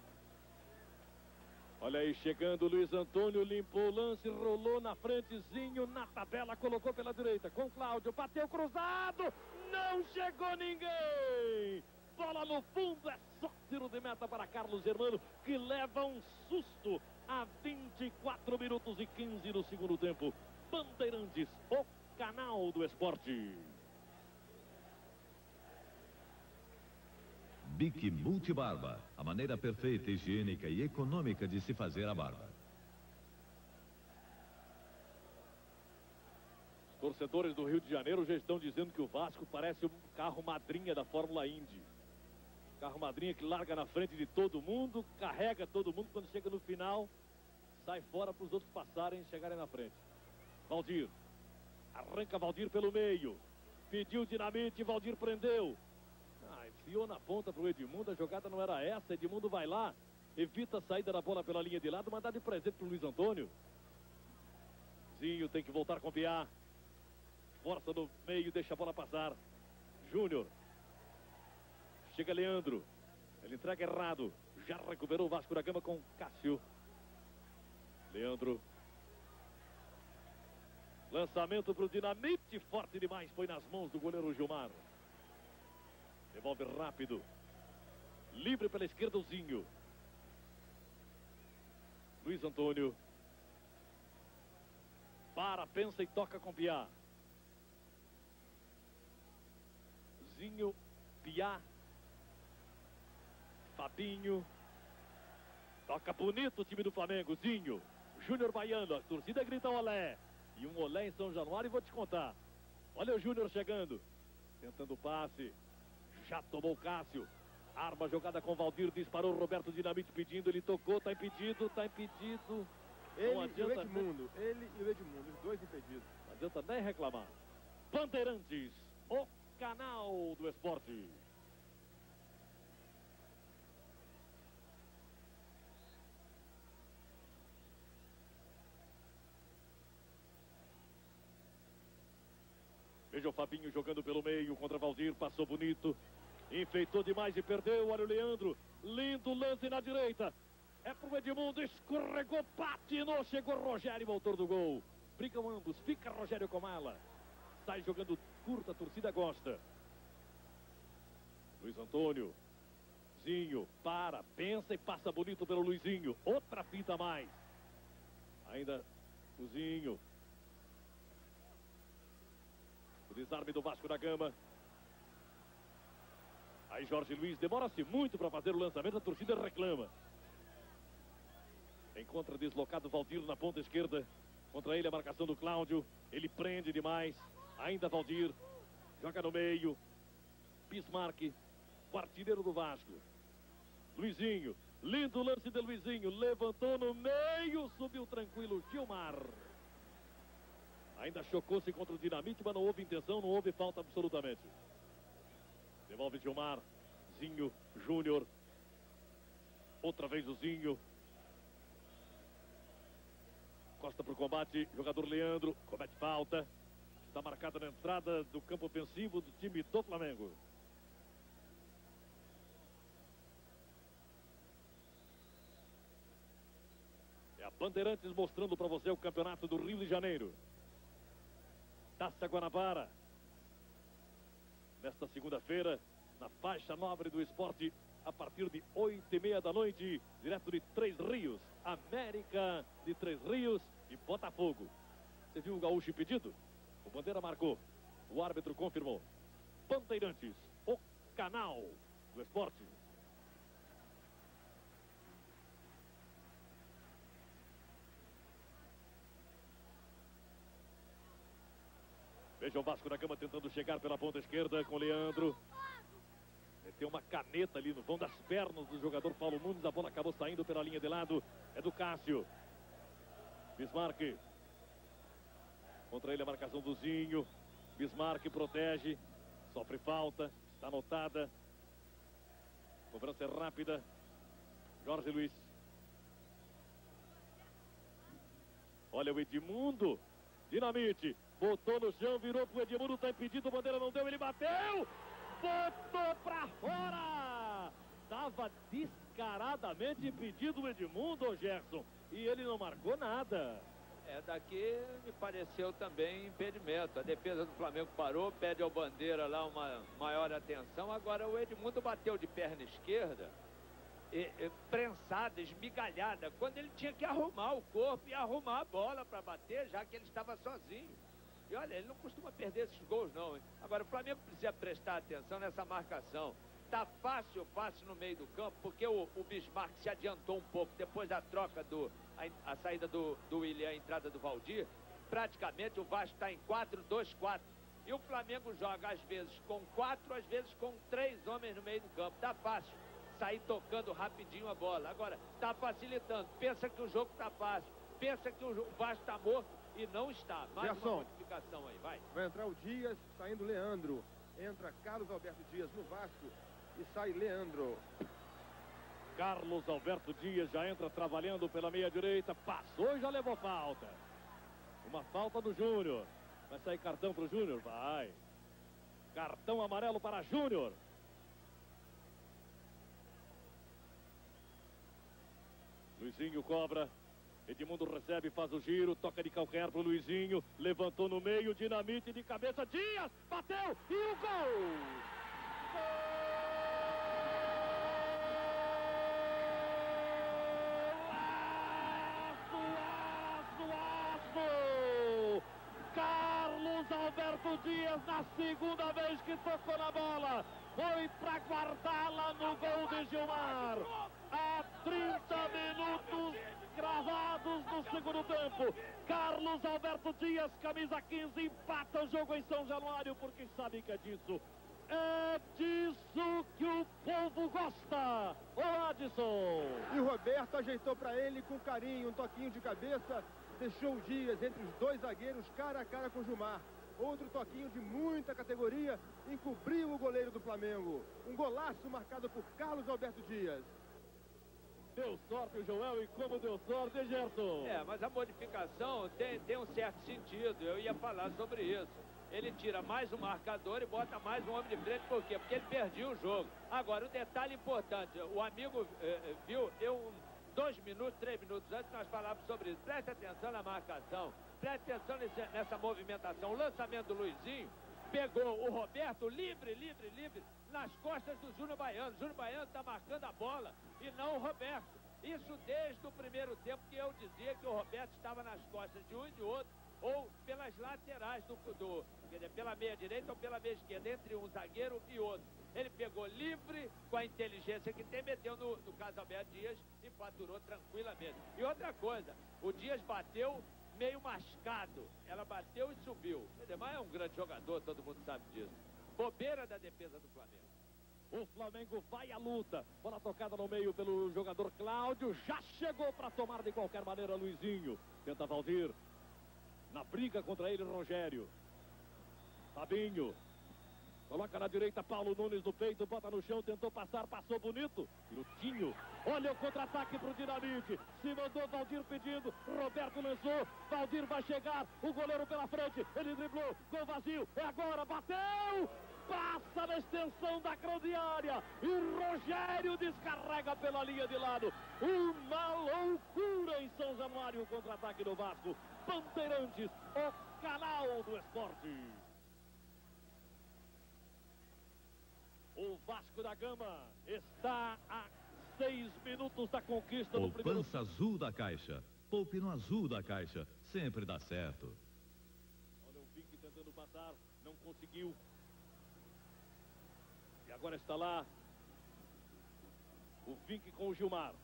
Olha aí, chegando Luiz Antônio, limpou o lance, rolou na frentezinho, na tabela, colocou pela direita, com Cláudio, bateu cruzado, não chegou ninguém! Bola no fundo, é só tiro de meta para Carlos Germano, que leva um susto a 24 minutos e 15 do segundo tempo. Bandeirantes, o canal do esporte. Bic Multibarba, a maneira perfeita, higiênica e econômica de se fazer a barba. Torcedores do Rio de Janeiro já estão dizendo que o Vasco parece um carro madrinha da Fórmula Indy. Carro madrinha que larga na frente de todo mundo, carrega todo mundo, quando chega no final, sai fora para os outros passarem e chegarem na frente. Valdir. Arranca Valdir pelo meio. Pediu dinamite, Valdir prendeu. Ah, enfiou na ponta para o Edmundo, a jogada não era essa. Edmundo vai lá, evita a saída da bola pela linha de lado, mandar de presente para o Luiz Antônio. Zinho tem que voltar a confiar. Força no meio, deixa a bola passar. Júnior. Chega Leandro. Ele entrega errado. Já recuperou o Vasco da Gama com Cássio. Leandro. Lançamento para o Dinamite. Forte demais. Foi nas mãos do goleiro Gilmar. Devolve rápido. Livre pela esquerda o Zinho. Luiz Antônio. Para, pensa e toca com Piá. Zinho, Piá, Fabinho. Toca bonito o time do Flamengo, Zinho. Júnior Baiano, a torcida grita olé. E um olé em São Januário e vou te contar. Olha o Júnior chegando. Tentando o passe. Já tomou o Cássio. Arma jogada com Valdir, disparou Roberto Dinamite pedindo, ele tocou, tá impedido, tá impedido. Ele e o Edmundo, ele e o Edmundo, os dois impedidos. Não adianta nem reclamar. Bandeirantes, o canal do esporte. Veja o Fabinho jogando pelo meio contra Valdir, passou bonito. Enfeitou demais e perdeu. Olha o Leandro. Lindo lance na direita. É pro Edmundo, escorregou, patinou, chegou Rogério, autor do gol. Brigam ambos, fica Rogério com ela. Sai jogando curta, a torcida gosta. Luiz Antônio. Zinho, para, pensa e passa bonito pelo Luizinho. Outra fita a mais. Ainda o Zinho. Desarme do Vasco da Gama. Aí Jorge Luiz demora-se muito para fazer o lançamento, a torcida reclama. Encontra deslocado Valdir na ponta esquerda. Contra ele a marcação do Cláudio. Ele prende demais. Ainda Valdir. Joga no meio. Bismarck. O artilheiro do Vasco. Luizinho. Lindo lance de Luizinho. Levantou no meio. Subiu tranquilo. Gilmar. Ainda chocou-se contra o Dinamite, mas não houve intenção, não houve falta absolutamente. Devolve Gilmar. Zinho. Júnior. Outra vez o Zinho. Costa para o combate. Jogador Leandro. Comete falta. Está marcada na entrada do campo ofensivo do time do Flamengo. Bandeirantes mostrando para você o campeonato do Rio de Janeiro. Taça Guanabara. Nesta segunda-feira, na faixa nobre do esporte, a partir de oito e meia da noite, direto de Três Rios, América de Três Rios e Botafogo. Você viu o gaúcho impedido? O Bandeira marcou. O árbitro confirmou. Bandeirantes, o canal do esporte. Veja o Vasco na cama tentando chegar pela ponta esquerda com Leandro. Tem uma caneta ali no vão das pernas do jogador Paulo Nunes. A bola acabou saindo pela linha de lado. É do Cássio. Bismarck. Contra ele a marcação do Zinho. Bismarck protege. Sofre falta. Está anotada. Cobrança rápida. Jorge Luiz. Olha o Edmundo. Dinamite. Botou no chão, virou pro Edmundo, tá impedido, o bandeira não deu, ele bateu! Botou pra fora! Tava descaradamente impedido o Edmundo, Gerson, e ele não marcou nada. É, daqui me pareceu também impedimento. A defesa do Flamengo parou, pede ao Bandeira lá uma maior atenção. Agora o Edmundo bateu de perna esquerda, e, e, prensada, esmigalhada, quando ele tinha que arrumar o corpo e arrumar a bola para bater, já que ele estava sozinho. E olha, ele não costuma perder esses gols, não. Hein? Agora, o Flamengo precisa prestar atenção nessa marcação. Tá fácil, fácil no meio do campo, porque o, o Bismarck se adiantou um pouco depois da troca do. a, a saída do, do William, a entrada do Valdir. Praticamente o Vasco está em 4-2-4. E o Flamengo joga às vezes com quatro, às vezes com três homens no meio do campo. Tá fácil sair tocando rapidinho a bola. Agora, tá facilitando. Pensa que o jogo tá fácil. Pensa que o Vasco está morto e não está. Mais Gerson. uma modificação aí, vai. Vai entrar o Dias, saindo Leandro. Entra Carlos Alberto Dias no Vasco e sai Leandro. Carlos Alberto Dias já entra trabalhando pela meia direita, passou e já levou falta. Uma falta do Júnior. Vai sair cartão pro Júnior? Vai. Cartão amarelo para Júnior. Luizinho cobra. Edmundo recebe, faz o giro, toca de calcanhar pro Luizinho, levantou no meio, dinamite de cabeça, Dias, bateu e o gol! Carlos Alberto Dias, na segunda vez que tocou na bola, foi para guardá-la no gol de Gilmar. A 30 minutos gravados no segundo tempo. Carlos Alberto Dias, camisa 15, empata o jogo em São Januário, porque sabe que é disso. É disso que o povo gosta. Ô Adson. E o Roberto ajeitou para ele com carinho, um toquinho de cabeça. Deixou o Dias entre os dois zagueiros, cara a cara com o Gilmar. Outro toquinho de muita categoria, encobriu o goleiro do Flamengo. Um golaço marcado por Carlos Alberto Dias. Deu sorte o Joel e como deu sorte, Gerson? É, mas a modificação tem, tem um certo sentido. Eu ia falar sobre isso. Ele tira mais um marcador e bota mais um homem de frente. Por quê? Porque ele perdia o jogo. Agora, o detalhe importante. O amigo eh, viu, eu, dois minutos, três minutos antes, nós falávamos sobre isso. Preste atenção na marcação. Preste atenção nesse, nessa movimentação. O lançamento do Luizinho pegou o Roberto livre, livre, livre, nas costas do Júnior Baiano. Júnior Baiano está marcando a bola e não o Roberto. Isso desde o primeiro tempo que eu dizia que o Roberto estava nas costas de um e de outro, ou pelas laterais do, do dizer, pela meia direita ou pela meia esquerda, entre um zagueiro e outro. Ele pegou livre com a inteligência que tem, meteu no, no caso Alberto Dias e faturou tranquilamente. E outra coisa, o Dias bateu meio mascado. Ela bateu e subiu. Edemar é um grande jogador, todo mundo sabe disso. Bobeira da defesa do Flamengo. O Flamengo vai à luta. Bola tocada no meio pelo jogador Cláudio. Já chegou para tomar de qualquer maneira Luizinho. Tenta Valdir. Na briga contra ele, Rogério. Fabinho. Coloca na direita Paulo Nunes no peito, bota no chão, tentou passar, passou bonito. Lutinho, olha o contra-ataque pro Dinamite. Se mandou Valdir pedindo, Roberto lançou, Valdir vai chegar, o goleiro pela frente, ele driblou, gol vazio, é agora, bateu! passa na extensão da grande área e Rogério descarrega pela linha de lado. Uma loucura em São Januário, o contra-ataque do Vasco. Bandeirantes, o canal do esporte. O Vasco da Gama está a seis minutos da conquista do primeiro... Poupança azul da Caixa. Poupe no azul da Caixa. Sempre dá certo. Olha o Vic tentando passar, não conseguiu. E agora está lá o Vink com o Gilmar.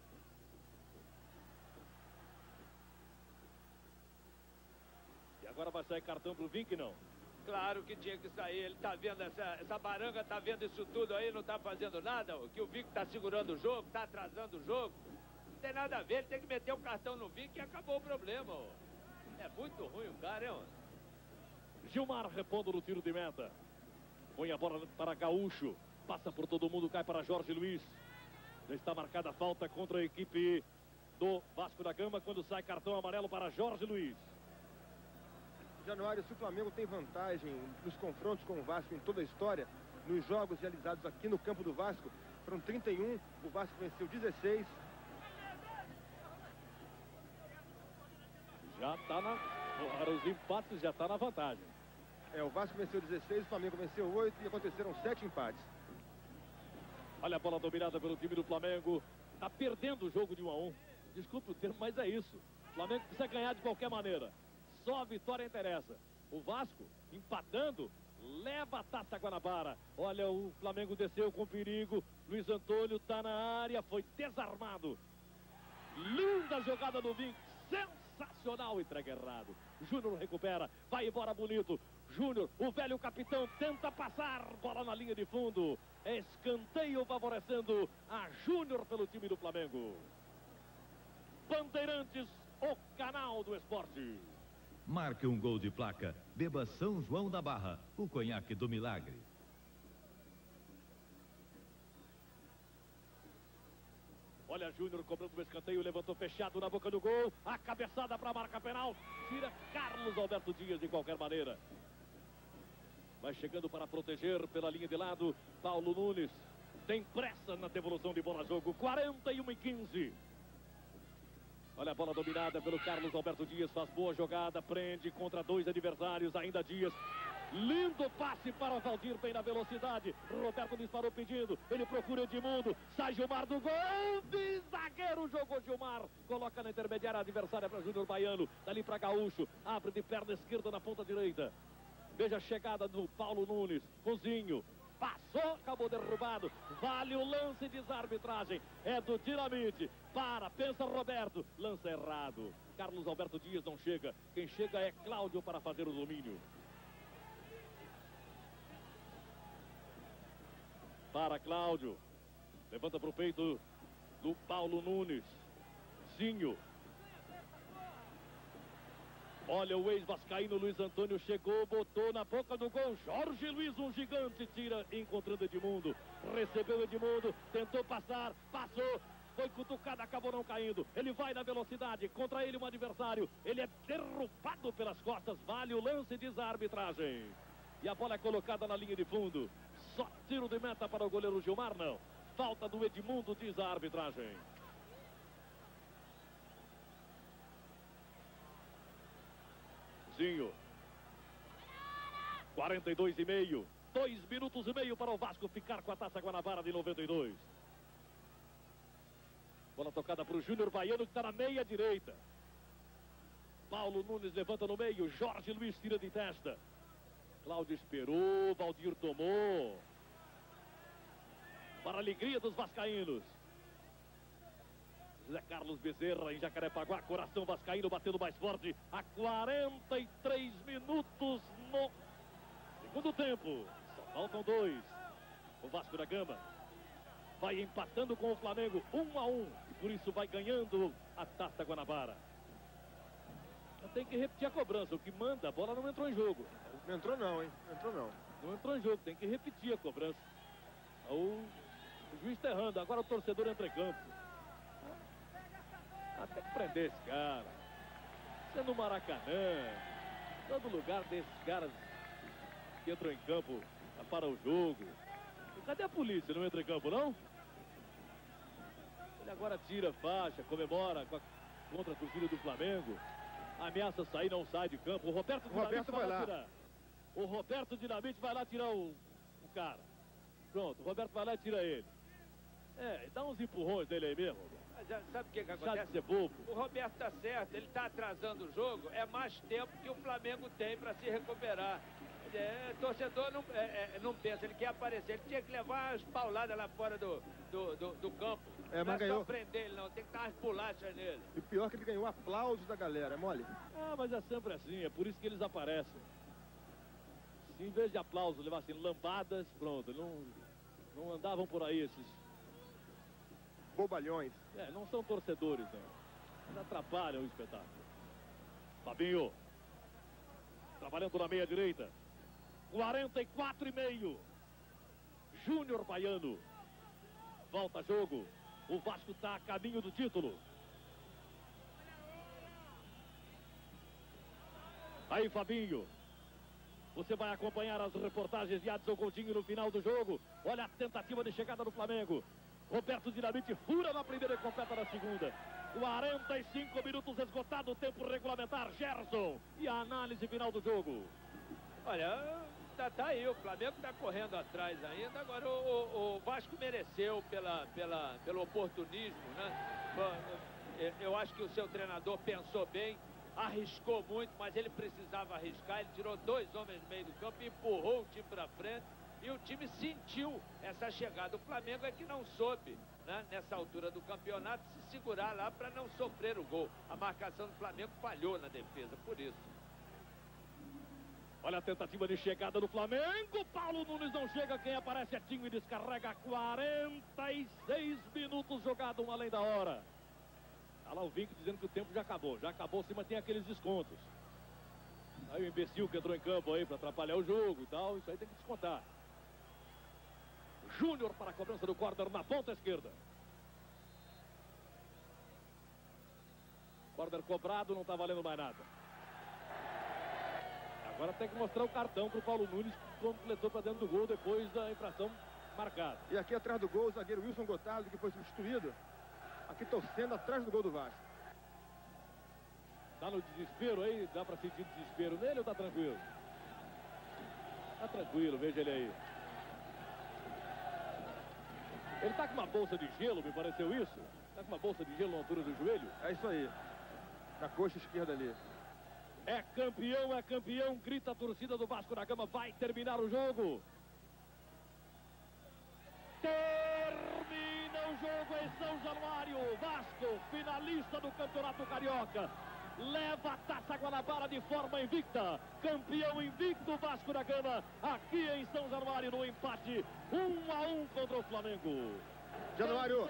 E agora vai sair cartão pro Vink, não? Claro que tinha que sair. Ele tá vendo essa, essa baranga, tá vendo isso tudo aí, não tá fazendo nada. Que o Vic tá segurando o jogo, tá atrasando o jogo. Não tem nada a ver, ele tem que meter o cartão no Vic e acabou o problema. É muito ruim o cara, hein? Gilmar repondo no tiro de meta. Põe a bola para Gaúcho. Passa por todo mundo, cai para Jorge Luiz. Já está marcada a falta contra a equipe do Vasco da Gama quando sai cartão amarelo para Jorge Luiz. Januário, se o Flamengo tem vantagem nos confrontos com o Vasco em toda a história, nos jogos realizados aqui no campo do Vasco, foram 31, o Vasco venceu 16. Já está na. Para os empates já está na vantagem. É, o Vasco venceu 16, o Flamengo venceu 8 e aconteceram 7 empates. Olha a bola dominada pelo time do Flamengo. Está perdendo o jogo de 1 a 1. Desculpe o termo, mas é isso. O Flamengo precisa ganhar de qualquer maneira. Só a vitória interessa. O Vasco, empatando, leva a Taça Guanabara. Olha, o Flamengo desceu com perigo. Luiz Antônio está na área, foi desarmado. Linda jogada do Vink. Sensacional, entrega errado. Júnior recupera, vai embora bonito. Júnior, o velho capitão, tenta passar. Bola na linha de fundo. Escanteio favorecendo a Júnior pelo time do Flamengo. Bandeirantes, o canal do esporte. Marque um gol de placa. Beba São João da Barra, o conhaque do milagre. Olha Júnior cobrando o escanteio, levantou fechado na boca do gol. A cabeçada para a marca penal. Tira Carlos Alberto Dias de qualquer maneira. Vai chegando para proteger pela linha de lado. Paulo Nunes tem pressa na devolução de bola jogo. 41 e 15. Olha a bola dominada pelo Carlos Alberto Dias. Faz boa jogada. Prende contra dois adversários. Ainda Dias. Lindo passe para o Valdir, bem na velocidade. Roberto disparou pedindo. Ele procura Edmundo. Sai Gilmar do gol. De zagueiro jogou Gilmar. Coloca na intermediária adversária para Júnior Baiano. Dali para Gaúcho. Abre de perna esquerda na ponta direita. Veja a chegada do Paulo Nunes. Cozinho. Passou, acabou derrubado. Vale o lance de arbitragem. É do Dinamite. Para, pensa Roberto. Lança errado. Carlos Alberto Dias não chega. Quem chega é Cláudio para fazer o domínio. Para Cláudio. Levanta para o peito do Paulo Nunes. Zinho. Olha o ex-vascaíno Luiz Antônio chegou, botou na boca do gol. Jorge Luiz, um gigante, tira, encontrando Edmundo. Recebeu Edmundo, tentou passar, passou. Foi cutucado, acabou não caindo. Ele vai na velocidade, contra ele um adversário. Ele é derrubado pelas costas. Vale o lance, diz a arbitragem. E a bola é colocada na linha de fundo. Só tiro de meta para o goleiro Gilmar, não. Falta do Edmundo, diz a arbitragem. Zinho. 42 e meio. Dois minutos e meio para o Vasco ficar com a Taça Guanabara de 92. Bola tocada para o Júnior Baiano que está na meia direita. Paulo Nunes levanta no meio. Jorge Luiz tira de testa. Cláudio esperou. Valdir tomou. Para a alegria dos vascaínos. José Carlos Bezerra em Jacarepaguá, coração vascaíno batendo mais forte a 43 minutos no segundo tempo. Só faltam dois. O Vasco da Gama vai empatando com o Flamengo, um a um, e por isso vai ganhando a Taça Guanabara. Tem que repetir a cobrança, o que manda, a bola não entrou em jogo. Não entrou não, hein? Não entrou não. Não entrou em jogo, tem que repetir a cobrança. O, o juiz está errando, agora o torcedor entra em campo. Ah, tem que prender esse cara. Isso é no Maracanã. Todo lugar desses caras que entram em campo para o jogo. Cadê a polícia? Não entra em campo, não? Ele agora tira faixa, comemora a, contra a torcida do Flamengo. Ameaça sair, não sai de campo. O Roberto, o Roberto vai, vai lá. Tirar. O Roberto Dinamite vai lá tirar o, o cara. Pronto, o Roberto vai lá e tira ele. É, dá uns empurrões dele aí mesmo. Mas sabe o que, que acontece? ser bobo. O Roberto tá certo, ele tá atrasando o jogo, é mais tempo que o Flamengo tem para se recuperar. É, torcedor não, é, é, não pensa, ele quer aparecer, ele tinha que levar as pauladas lá fora do, do, do, do campo. É, não é ganhou... só prender ele não, tem que dar umas bolachas nele. E pior que ele ganhou aplausos da galera, é mole? Ah, mas é sempre assim, é por isso que eles aparecem. Se em vez de aplausos levassem lambadas, pronto, não, não andavam por aí esses... Bobalhões. É, não são torcedores, não. Eles atrapalham o espetáculo. Fabinho. Trabalhando na meia direita. 44 e meio. Júnior Baiano. Volta jogo. O Vasco está a caminho do título. Aí, Fabinho. Você vai acompanhar as reportagens de Adson Coutinho no final do jogo. Olha a tentativa de chegada do Flamengo. Roberto Dinamite fura na primeira e completa na segunda. 45 minutos esgotado o tempo regulamentar. Gerson. E a análise final do jogo. Olha, tá, tá aí, o Flamengo está correndo atrás ainda. Agora o, o, o, Vasco mereceu pela, pela, pelo oportunismo, né? Eu acho que o seu treinador pensou bem, arriscou muito, mas ele precisava arriscar. Ele tirou dois homens no meio do campo, empurrou o time para frente e o time sentiu essa chegada. O Flamengo é que não soube, né, nessa altura do campeonato, se segurar lá para não sofrer o gol. A marcação do Flamengo falhou na defesa, por isso. Olha a tentativa de chegada do Flamengo. Paulo Nunes não chega. Quem aparece é Tinho e descarrega 46 minutos jogado, uma além da hora. Olha lá o Vinck dizendo que o tempo já acabou. Já acabou, cima tem aqueles descontos. Aí o imbecil que entrou em campo aí para atrapalhar o jogo e tal. Isso aí tem que descontar. Júnior para a cobrança do corner na ponta esquerda. Corner cobrado, não está valendo mais nada. Agora tem que mostrar o cartão para o Paulo Nunes, que completou para dentro do gol depois da infração marcada. E aqui atrás do gol, o zagueiro Wilson Gotardo, que foi substituído. Aqui torcendo atrás do gol do Vasco. Tá no desespero aí? Dá para sentir desespero nele ou tá tranquilo? Tá tranquilo, veja ele aí. Ele tá com uma bolsa de gelo, me pareceu isso? Tá com uma bolsa de gelo na altura do joelho? É isso aí. Na coxa esquerda ali. É campeão, é campeão, grita a torcida do Vasco da Gama, vai terminar o jogo. Termina o jogo em São Januário, Vasco, finalista do Campeonato Carioca. Leva a Taça Guanabara de forma invicta. Campeão invicto Vasco da Gama, aqui em São Januário, no empate, um a um contra o Flamengo. Januário.